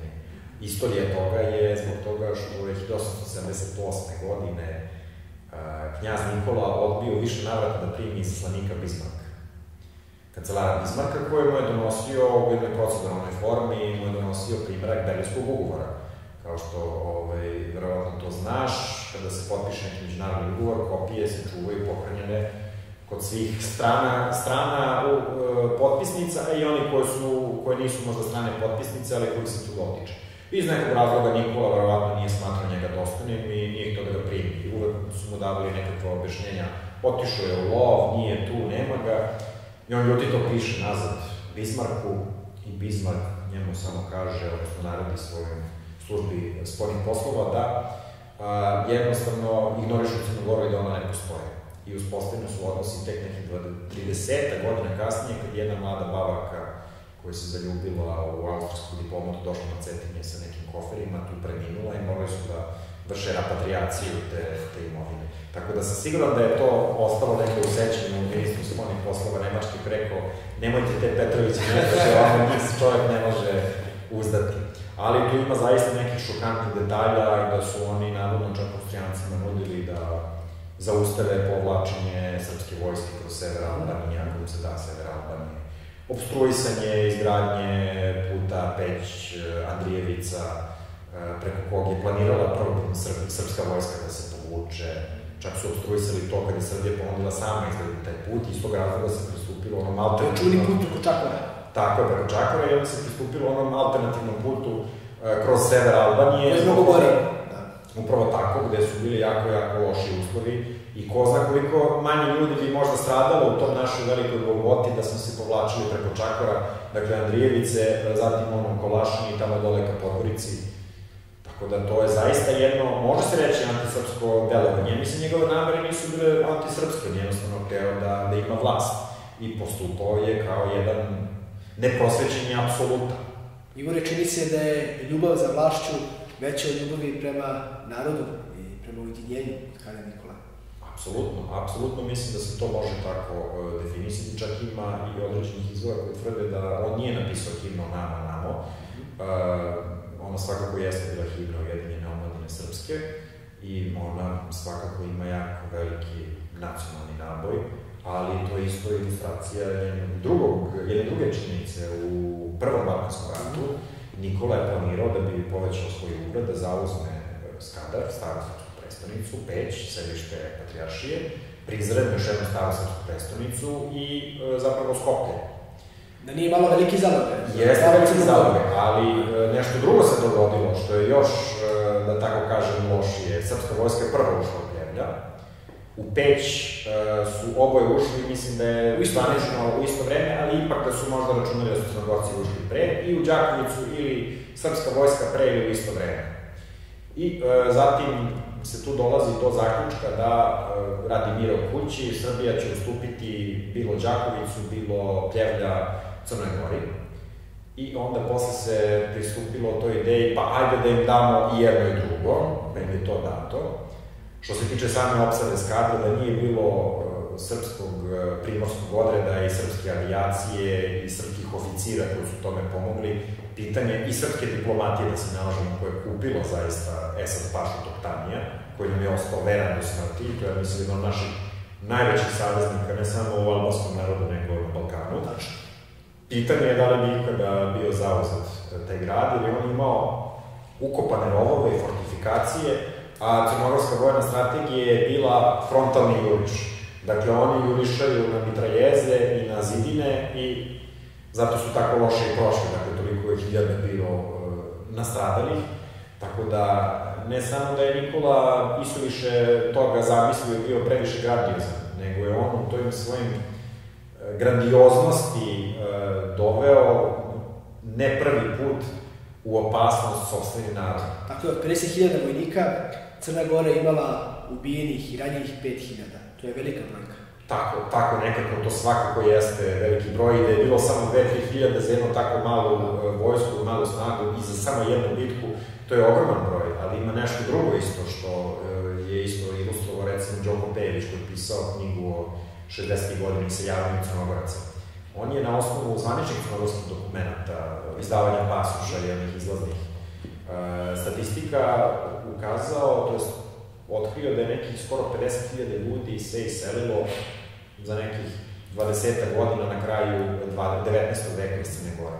Istorija toga je zbog toga što je 1878. godine knjaz Nikola odbio više navrata da primi izaslanika Bismarcka. Kancelara Bismarcka koji mu je donosio u jednoj proceduralnoj formi, mu je donosio primjerak Berlinskog ugovora. Kao što ovaj, verovatno to znaš, kada se potpiše neki međunarodni ugovor, kopije se čuvaju pohranjene kod svih strana, strana u, e, potpisnica, i oni koje, su, koje nisu možda strane potpisnice, ali koji se tu dotiče. Iz nekog razloga Nikola verovatno nije smatrao njega dostojnim i nije htio da ga primi. I uvek su mu davali nekakva objašnjenja. Otišao je u lov, nije tu, nema ga. I on ljuti to piše nazad Bismarcku i Bismarck njemu samo kaže, odnosno naredi svojoj službi spoljnih poslova, da a, jednostavno ignorišu Crnogoru i da ona ne postoje. I uspostavljeno su odnosi tek nekih 30 godina kasnije, kad jedna mlada bavarka koja se zaljubila u austrijsku diplomatu, došla na cetinje sa nekim koferima, tu preminula i morali su da vrše repatriaciju te, te imovine. Tako da sam siguran da je to ostalo neke usećenje u ministru spolnih poslova Nemačke preko nemojte te Petrovića ne kaže, <laughs> ovamo njih čovjek ne može uzdati. Ali tu ima zaista nekih šokantnih detalja i da su oni navodno čak Austrijancima nudili da zaustave povlačenje srpske vojske kroz sever Albanije, ako se da sever Albanije obstruisanje izgradnje puta Peć, Andrijevica, e, preko kog je planirala prvo Srp, srpska vojska da se povuče. Čak su obstruisali to kad je Srbija ponudila sama izgraditi taj put i iz tog razloga se pristupilo onom alternativnom... Čuli put preko Čakora. Tako je, preko Čakora i onda se pristupilo onom alternativnom putu e, kroz sever Albanije. To je mnogo gore. Upravo tako, gde su bili jako, jako loši uslovi I ko zna koliko manje ljudi bi možda stradalo u tom našoj velikoj Golgoti da smo se povlačili preko Čakora, dakle Andrijevice, zatim onom Kolašini i tamo dole ka Podgorici. Tako da to je zaista jedno, može se reći antisrpsko delovanje. Mislim, njegove namere nisu bile antisrpske, jednostavno hteo da, da ima vlast. I postupao je kao jedan neprosvećenje apsoluta. Igor, čini se da je ljubav za vlašću veća od ljubavi prema narodu i prema ujedinjenju Kralja Nikola. Apsolutno, apsolutno mislim da se to može tako uh, definisati, čak ima i određenih izvora koji tvrde da on nije napisao himno nama, namo, uh, ona svakako jeste bila himna Ujedinjene omladine Srpske i ona svakako ima jako veliki nacionalni naboj, ali to je isto ilustracija jednog drugog, jedne druge činjenice u prvom Balkanskom ratu. Nikola je planirao da bi povećao svoj ugled, da zauzme Skadar, staro prestonicu, Peć, sedište Patrijaršije, Prizren, još jednu staru srpsku prestonicu i e, zapravo Skoplje. Da nije malo veliki zaloge. Jeste veliki zaloge, ali e, nešto drugo se dogodilo, što je još, e, da tako kažem, lošije. Srpska vojska je prva ušla u Pljevlja. U Peć e, su oboje ušli, mislim da je u isto, u isto vreme, ali ipak da su možda računali da su Crnogorci ušli pre, i u Đakovicu ili srpska vojska pre ili u isto vreme. I e, zatim se tu dolazi do zaključka da e, radi mira u kući, Srbija će ustupiti bilo Đakovicu, bilo Pljevlja Crnoj Gori. I onda posle se pristupilo toj ideji, pa ajde da im damo i jedno i drugo, im je to dato. Što se tiče same opsade skadra, da nije bilo e, srpskog e, primorskog odreda i srpske avijacije i srpskih oficira koji su tome pomogli, pitanje i srpske diplomatije, da se nalažemo, koje je kupilo zaista Esad Pašu Toktanija, koji nam je ostao veran do smrti, to je, mislim, jedan od naših najvećih saveznika, ne samo u albanskom narodu, nego na Balkanu. Tačno. Pitanje je da li bi ikada bio zauzet taj grad, jer je on imao ukopane rovove i fortifikacije, a crnogorska vojna strategija je bila frontalni juriš. Dakle, oni jurišaju na mitraljeze i na zidine i zato su tako loše i prošli, dakle, toliko je hiljada bilo e, nastradalih. Tako da, ne samo da je Nikola isuviše toga zamislio i bio previše grandiozan, nego je on u tojim svojim e, grandioznosti e, doveo ne prvi put u opasnost sobstveni narod. Tako je, od 50.000 vojnika Crna Gora imala ubijenih i ranjenih 5.000. To je velika brojka. Tako, tako nekako to svakako jeste veliki broj da je bilo samo 2-3 hiljada za jednu tako malu e, vojsku, malu snagu i za samo jednu bitku, to je ogroman broj, ali ima nešto drugo isto što e, je isto ilustrovao recimo Đoko Pejević koji je pisao knjigu o 60. godini iseljavanju Crnogoraca. On je na osnovu zvaničnih crnogorskih dokumenta, izdavanja pasoša i jednih izlaznih e, statistika ukazao, to je otkrio da je nekih skoro 50.000 ljudi se iselilo za nekih 20 godina na kraju 19. veka iz Crne Gore.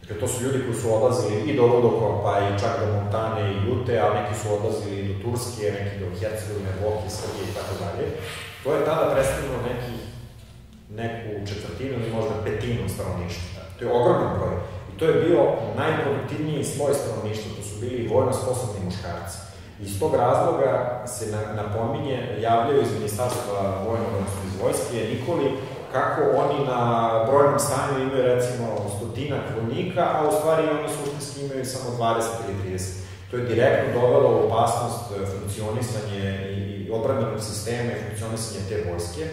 Dakle, to su ljudi koji su odlazili i do Rudokopa i čak do Montane i Jute, a neki su odlazili do Turske, neki do Hercegovine, Boke, Srbije i tako dalje. To je tada predstavljeno neki, neku četvrtinu ili možda petinu stanovništva. To je ogroman broj. I to je bio najproduktivniji sloj stanovništva, to su bili vojno sposobni muškarci. Iz tog razloga se napominje, javljaju iz ministarstva vojnog, odnosno iz vojske, Nikoli, kako oni na brojnom stanju imaju recimo stotinak vojnika, a u stvari oni suštinski imaju samo 20 ili 30. To je direktno dovelo u opasnost funkcionisanje i odbranbenog sistema i funkcionisanje te vojske.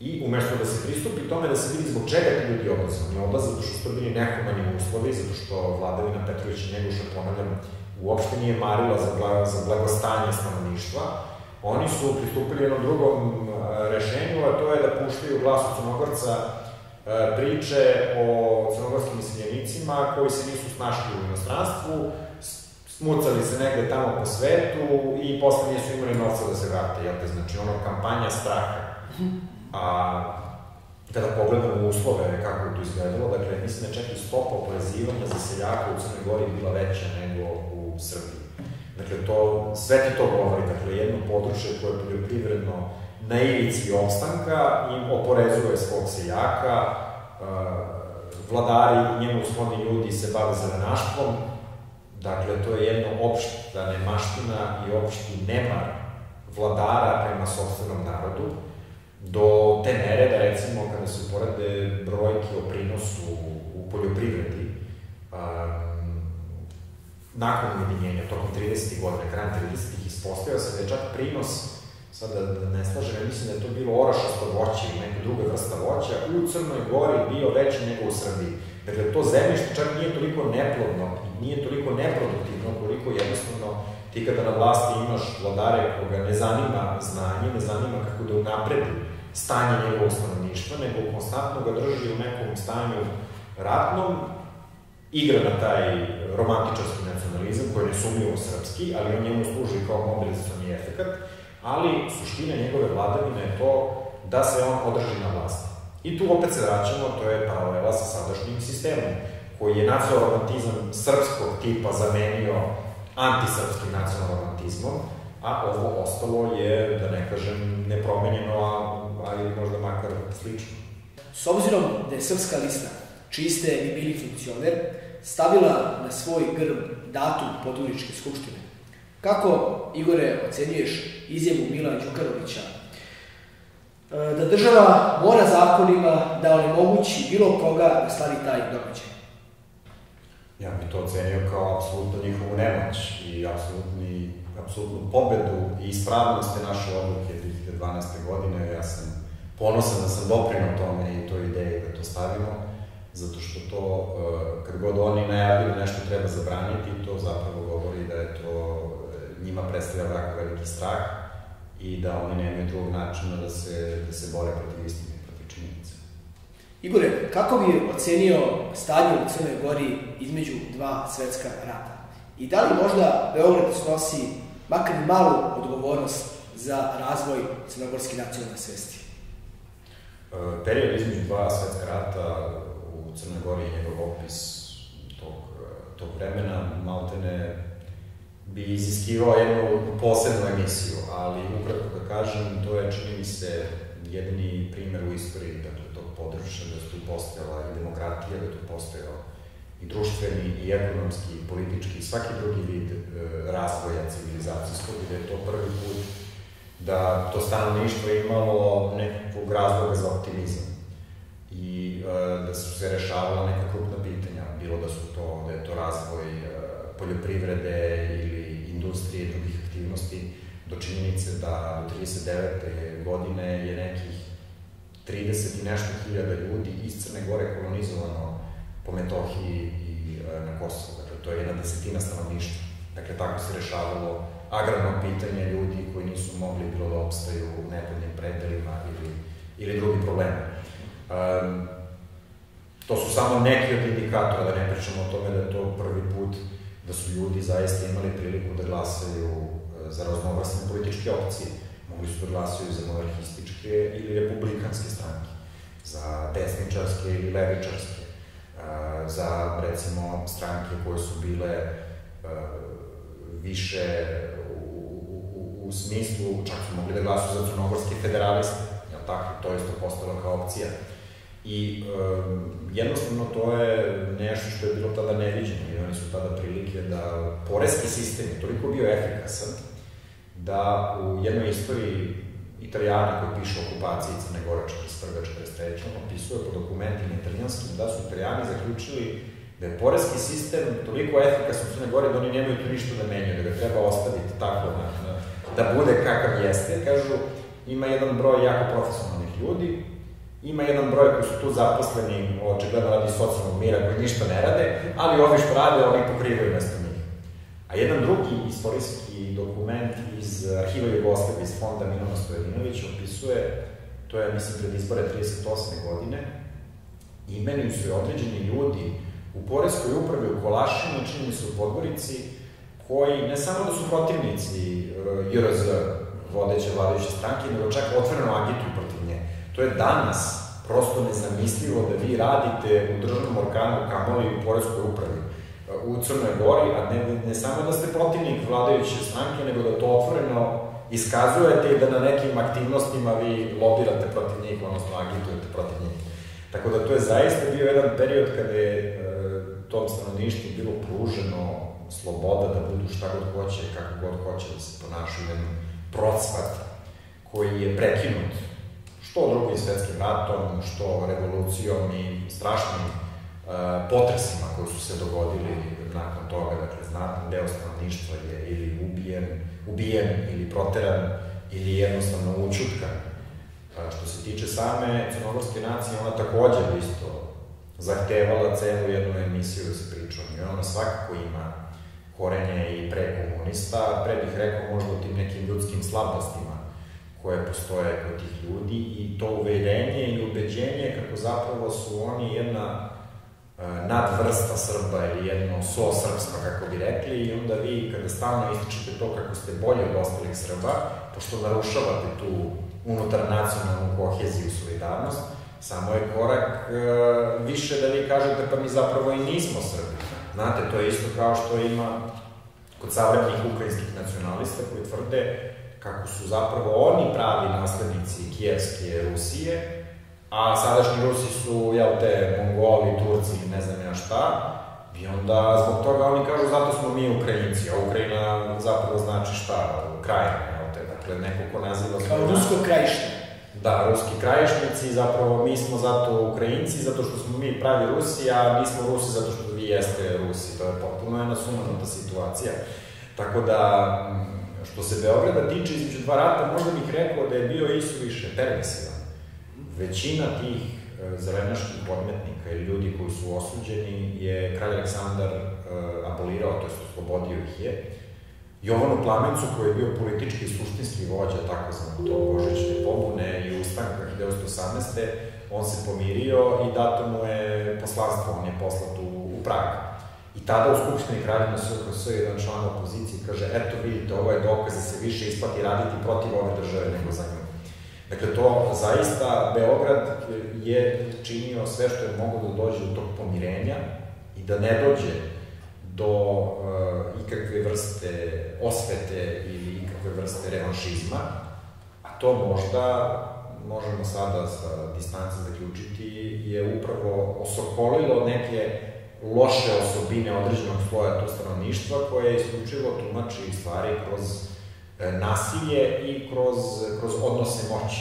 I umesto da se pristupi tome da se vidi zbog čega ti ljudi odlaze, oni odlaze zato što su bili nehumani uslovi, zato što vladavina Petrovića Njeguša, ponavljam, uopšte nije marila za, za blagostanje stanovništva, Oni su pristupili jednom drugom e, rešenju, a to je da puštaju glasu Crnogorca e, priče o crnogorskim iseljenicima koji se nisu snašli u inostranstvu, smucali se negde tamo po svetu i posle nisu imali novca da se vrate, jel te? Znači, ono, kampanja straha. A kada pogledamo uslove kako je to izgledalo, dakle, mislim da čak i stopa oporezivanja za seljaka u Crnoj Gori bila veća nego Srbiji. Dakle, to, sve ti to govori, dakle, jedno područje koje je poljoprivredno na ivici opstanka i oporezuje svog seljaka, uh, vladari i njemu skloni ljudi se bave zelenaštvom, dakle, to je jedno opšta nemaština i opšti nemar vladara prema sobstvenom narodu, do te mere da recimo kada se uporede brojke o prinosu u poljoprivredi, nakon ujedinjenja, tokom 30. godina, krajem 30. ispostavio se da je čak prinos, sad da, da ne slažem, ja mislim da je to bilo orašasto voće ili neka druga vrsta voća, u Crnoj Gori bio veći nego u Srbiji. Dakle, to zemljište čak nije toliko neplodno, nije toliko neproduktivno, koliko jednostavno ti kada na vlasti imaš vladare koga ne zanima znanje, ne zanima kako da unapredi stanje njegovog stanovništva, nego konstantno ga drži u nekom stanju ratnom, igra na taj romantičarski nacionalizam, koji je nesumljivo srpski, ali on njemu služi kao mobilizacioni efekat, ali suština njegove vladavine je to da se on održi na vlasti. I tu opet se vraćamo, to je paralela sa sadašnjim sistemom, koji je nacionalromantizam srpskog tipa zamenio antisrpskim nacionalromantizmom, a ovo ostalo je, da ne kažem, nepromenjeno, ali možda makar slično. S obzirom da je srpska lista, čiji ste i bili funkcioner, stavila na svoj grb datum Poduničke skupštine. Kako, Igore, ocenjuješ izjavu Milana Đukarovića e, da država mora zakonima da onemogući bilo koga da slavi taj događaj? Ja bih to ocenio kao apsolutno njihovu nemoć i apsolutni, apsolutnu pobedu i ispravnost te naše odluke 2012. godine. Ja sam ponosan da sam doprinao tome i toj ideji da to stavimo zato što to, e, kad god oni najavljaju nešto treba zabraniti, to zapravo govori da je to, e, njima predstavlja ovako veliki strah i da oni nemaju drugog načina da se, da se bore protiv istine, protiv činjenica. Igore, kako bi ocenio stanje u Crnoj Gori između dva svetska rata? I da li možda Beograd snosi makar malu odgovornost za razvoj crnogorske nacionalne svesti? E, period između dva svetska rata Crnoj Gori i njegov opis tog, tog vremena. Maltene bi iziskivao jednu posebnu emisiju, ali ukratko da kažem, to je, čini mi se, jedini primer u istoriji dakle, tog područja, da su tu postojala i demokratija, da tu postojao i društveni, i ekonomski, i politički, i svaki drugi vid e, razvoja civilizacijskog, i da je to prvi put da to stanovništvo imalo nekakvog razloga za optimizam i e, da su se rešavala neka krupna pitanja, bilo da su to, da je to razvoj e, poljoprivrede ili industrije i drugih aktivnosti, do činjenice da do 39. godine je nekih 30 i nešto hiljada ljudi iz Crne Gore kolonizovano po Metohiji i e, na Kosovu. Dakle, to je jedna desetina stanovništva. Dakle, tako se rešavalo agrarno pitanje ljudi koji nisu mogli bilo da opstaju u nepodnim predelima ili, ili drugi problemi. Um, to su samo neki od indikatora, da ne pričamo o tome da je to prvi put da su ljudi zaista imali priliku da glasaju e, za raznovrsne političke opcije. Mogli su da glasaju za monarhističke ili republikanske stranke, za desničarske ili levičarske, e, za, recimo, stranke koje su bile e, više u, smislu, čak su mogli da glasuju za crnogorske federaliste, jel tako, to je isto postalo kao opcija. I um, jednostavno to je nešto što je bilo tada neviđeno i oni su tada prilike da poreski sistem je toliko bio efikasan da u jednoj istoriji Italijana koji piše o okupaciji Crne Gore 41. 43. on opisuje po dokumentima italijanskim da su Italijani zaključili da je poreski sistem toliko efikasan u Crne Gore da oni nemaju tu ništa da menjaju, da ga treba ostaviti tako na, da bude kakav jeste. Kažu, ima jedan broj jako profesionalnih ljudi, Ima jedan broj koji su tu zaposleni, očigledno radi socijalnog mira, koji ništa ne rade, ali ovi što rade, oni pokrivaju mesto njih. A jedan drugi istorijski dokument iz arhiva Jugoslavije, iz fonda Milana Stojadinovića, opisuje, to je, mislim, pred izbore 38. godine, imenuju se određeni ljudi u Poreskoj upravi u Kolašinu, čini se u Podgorici, koji ne samo da su protivnici uh, JRZ, vodeće vladajuće stranke, nego čak otvoreno agituju protiv To je danas prosto nezamislivo da vi radite u državnom organu kamoli u Poreskoj upravi u Crnoj Gori, a ne, ne samo da ste protivnik vladajuće stranke, nego da to otvoreno iskazujete i da na nekim aktivnostima vi lobirate protiv njih, odnosno agitujete protiv njih. Tako da to je zaista bio jedan period kada je e, tom stanovništvu bilo pruženo sloboda da budu šta god hoće, kako god hoće da se ponašaju, jedan procvat koji je prekinut što drugim svetskim ratom, što revolucijom i strašnim uh, potresima koji su se dogodili nakon toga, dakle, znatan deo stanovništva je ili ubijen, ubijen ili proteran ili jednostavno učutkan. Uh, što se tiče same crnogorske nacije, ona takođe isto zahtevala celu jednu emisiju da se priča o. Ona svakako ima korenje i pre komunista, pre bih rekao možda o tim nekim ljudskim slabostima koje postoje kod tih ljudi i to uverenje i ubeđenje kako zapravo su oni jedna e, nadvrsta Srba ili jedno so srpsko, kako bi rekli, i onda vi kada stalno ističete to kako ste bolji od ostalih Srba, pošto narušavate tu unutar nacionalnu koheziju solidarnost, samo je korak e, više da vi kažete pa mi zapravo i nismo Srbi. Znate, to je isto kao što ima kod savremenih ukrajinskih nacionalista koji tvrde kako su zapravo oni pravi naslednici Kijevske Rusije, a sadašnji Rusi su, jel te, Mongoli, Turci, ne znam ja šta, i onda zbog toga oni kažu zato smo mi Ukrajinci, a Ukrajina zapravo znači šta, Krajina, jel te, dakle, neko ko naziva... Kao rusko krajište. Da, ruski krajišnici, zapravo mi smo zato Ukrajinci, zato što smo mi pravi Rusi, a mi smo Rusi zato što vi jeste Rusi. To je potpuno jedna sumanuta situacija. Tako da, Što se Beograda tiče između dva rata, možda bih rekao da je bio isuviše permisivan. Većina tih e, zelenaških podmetnika ili ljudi koji su osuđeni je kralj Aleksandar e, abolirao, to je oslobodio ih je. Jovanu Plamencu, koji je bio politički i suštinski vođa takozvano to Božićne pobune i ustanka 1918. On se pomirio i dato mu je poslanstvo, on je poslat u, u Pragu. I tada u Skupštini Kraljevina SRS jedan član opozicije kaže, eto vidite, ovo je dokaz da se više isplati raditi protiv ove države nego za nju. Dakle, to zaista Beograd je činio sve što je mogo da dođe do tog pomirenja i da ne dođe do uh, ikakve vrste osvete ili ikakve vrste revanšizma, a to možda možemo sada sa distance zaključiti je upravo osokolilo neke loše osobine određenog sloja tu stanovništva koje isključivo tumači stvari kroz e, nasilje i kroz, kroz odnose moći.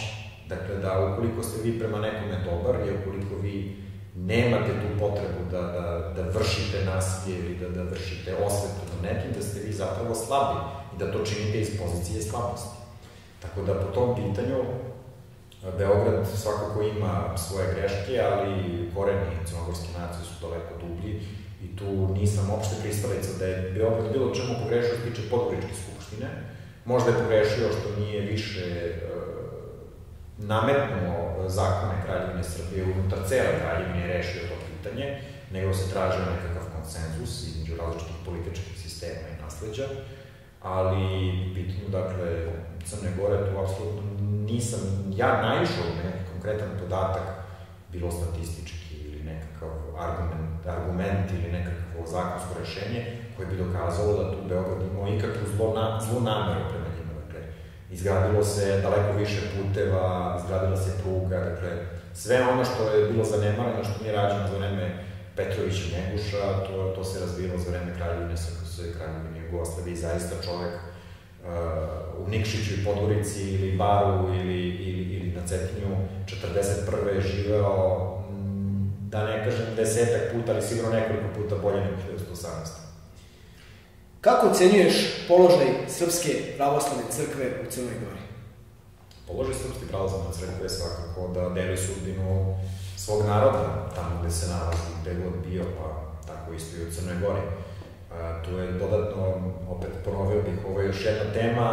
Dakle, da ukoliko ste vi prema nekome dobar i ukoliko vi nemate tu potrebu da, da, da vršite nasilje ili da, da vršite osvetu na nekim, da ste vi zapravo slabi i da to činite iz pozicije slabosti. Tako da po tom pitanju Beograd svakako ima svoje greške, ali koreni crnogorske nacije su daleko dublji i tu nisam opšte pristalica da je Beograd bilo čemu pogrešio što tiče Podgoričke skupštine. Možda je pogrešio što nije više e, nametnuo zakone Kraljevine Srbije unutar cele Kraljevine i rešio to pitanje, nego se tražio nekakav konsenzus između različitih političkih sistema i nasledđa, ali pitanju, dakle, Crne Gore tu apsolutno nisam, ja naišao na neki konkretan podatak, bilo statistički ili nekakav argument, argument ili nekakvo zakonsko rešenje, koje bi dokazalo da tu Beograd imao ikakvu zlo, na, zlu nameru prema njima. Dakle, izgradilo se daleko više puteva, izgradila se pruga, dakle, sve ono što je bilo zanemareno, što nije rađeno za vreme Petrovića Njeguša, to, to se razvijalo za vreme kraljevine Srpske, kraljevine Jugoslavije i zaista čovek uh, u Nikšiću i Podgorici ili Baru ili, ili, ili na Cetinju 41. je živeo mm, da ne kažem desetak puta, ali sigurno nekoliko puta bolje nego 1918. Kako ocenjuješ položaj Srpske pravoslavne crkve u Crnoj Gori? Položaj Srpske pravoslavne crkve je svakako da deli sudbinu svog naroda tamo gde se nalazi, gde god bio, pa tako isto i u Crnoj Gori. A, tu je dodatno, opet ponovio bih, ovo je još jedna tema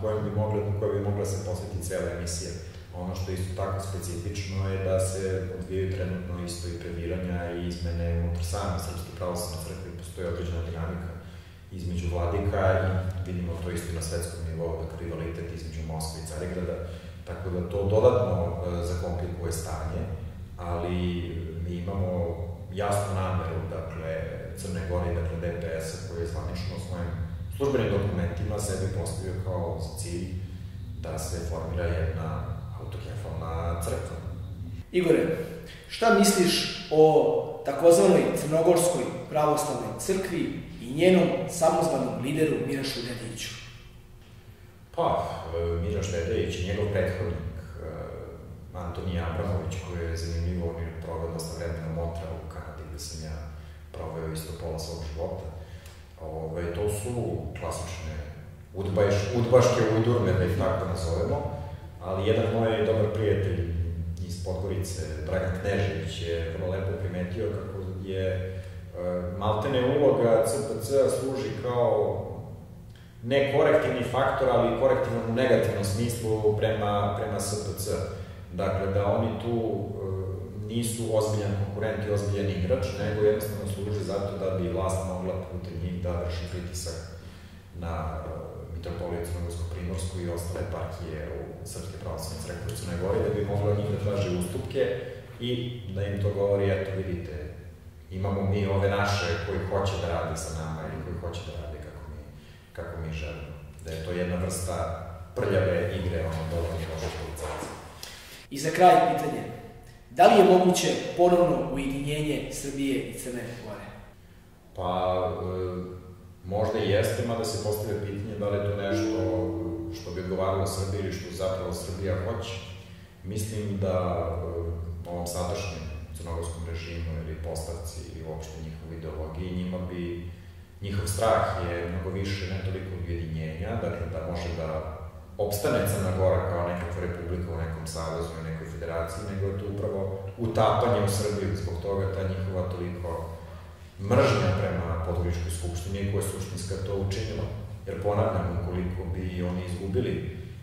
kojom bi mogla, koja bi mogla se posvetiti cijela emisija. Ono što je isto tako specifično je da se odvijaju trenutno isto i previranja i izmene unutar same Srpske pravoslavne crkve, postoji određena dinamika između vladika i vidimo to isto na svetskom nivou, dakle rivalitet između Moskve i Carigrada, tako da to dodatno e, zakomplikuje stanje, ali mi imamo jasnu nameru, dakle, Crne Gore, dakle DPS-a, koji je zvanično svojim službenim dokumentima sebi postavio kao cilj da se formira jedna autokefalna crkva. Igore, šta misliš o takozvanoj crnogorskoj pravoslavnoj crkvi i njenom samozvanom lideru Mirašu Dediću? Pa, e, Miraš Dedejić i njegov prethodnik e, Antonija Abramović, koji je zanimljivo, on je proveo dosta vremena Motra u Kanadi, gde sam ja proveo isto pola svog života. Ove, to su klasične udbaš, udbaške ujdurme, da ih tako nazovemo, ali jedan moj dobar prijatelj iz Podgorice, Dragan Knežević, je vrlo lepo primetio kako je e, maltene uloga CPC služi kao ne korektivni faktor, ali korektivan u negativnom smislu prema, prema SPC. Dakle, da oni tu e, nisu ozbiljan konkurent i ozbiljan igrač, nego jednostavno služi zato da bi vlast mogla putem njih da vrši pritisak na e, mitropoliju Crnogorsko-Primorsku i ostale partije u Srpske pravoslavne crkve u Crnoj Gori, da bi mogla njih da traži ustupke i da im to govori, eto vidite, imamo mi ove naše koji hoće da rade sa nama ili koji hoće da rade kako mi, kako mi želimo. Da je to jedna vrsta prljave igre, ono, dobro loše policajaca. I za kraj pitanje, da li je moguće ponovno ujedinjenje Srbije i Crne Gore? Pa, e, možda i jeste, mada se postavlja pitanje da li je to nešto što bi odgovaralo Srbiji ili što zapravo Srbija hoće. Mislim da e, ovom sadašnjem crnogorskom režimu ili postavci ili uopšte njihovoj ideologiji, njima bi njihov strah je mnogo više ne toliko ujedinjenja, dakle da može da opstane Crna Gora kao nekakva republika u nekom savezu i nekoj federaciji, nego je to upravo utapanje u Srbiju, zbog toga ta njihova toliko mržnja prema Podgoričkoj skupštini koja je suštinska to učinila. Jer ponavljam, ukoliko bi oni izgubili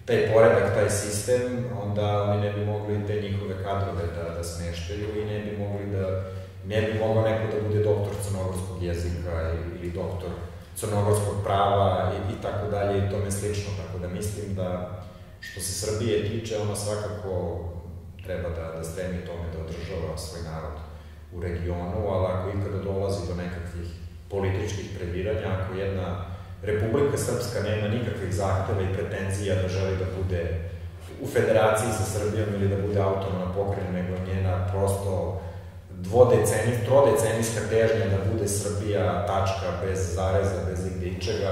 taj poredak, taj sistem, onda oni ne bi mogli te njihove kadrove da, da smeštaju i ne bi mogli da ne bi mogao neko da bude doktor crnogorskog jezika ili doktor crnogorskog prava i, i tako dalje i tome slično, tako da mislim da što se Srbije tiče, ona svakako treba da, da stremi tome da održava svoj narod u regionu, ali ako ikada dolazi do nekakvih političkih previranja, ako jedna Republika Srpska nema nikakvih zahteva i pretenzija da želi da bude u federaciji sa Srbijom ili da bude autonomna pokrajina, nego njena prosto dvodecenij, trodecenijska težnja da bude Srbija tačka bez zareza, bez igde ičega,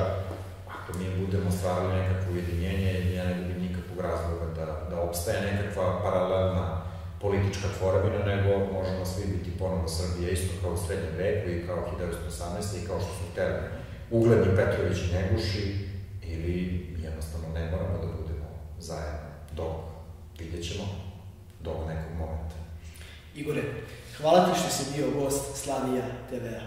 ako mi budemo stvarali nekakvo ujedinjenje, ja ne vidim nikakvog razloga opstaje nekakva paralelna politička tvorevina, nego možemo svi biti ponovo Srbija, isto kao u srednjem veku i kao 1918. i kao što su hteli ugledni Petrović i Njeguši, ili jednostavno ne moramo da budemo zajedno dok vidjet ćemo do nekog momenta. Igore, hvala ti što si bio gost Slavija TV-a.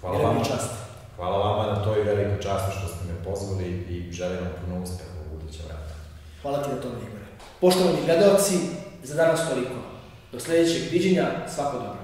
Hvala vam. Čast. Hvala vama na toj velikoj časti što ste me pozvali i želim vam puno uspeha u budućem ratu. Hvala ti na tome, Igore. Poštovani gledalci, za danas toliko. Do sledećeg viđenja, svako dobro.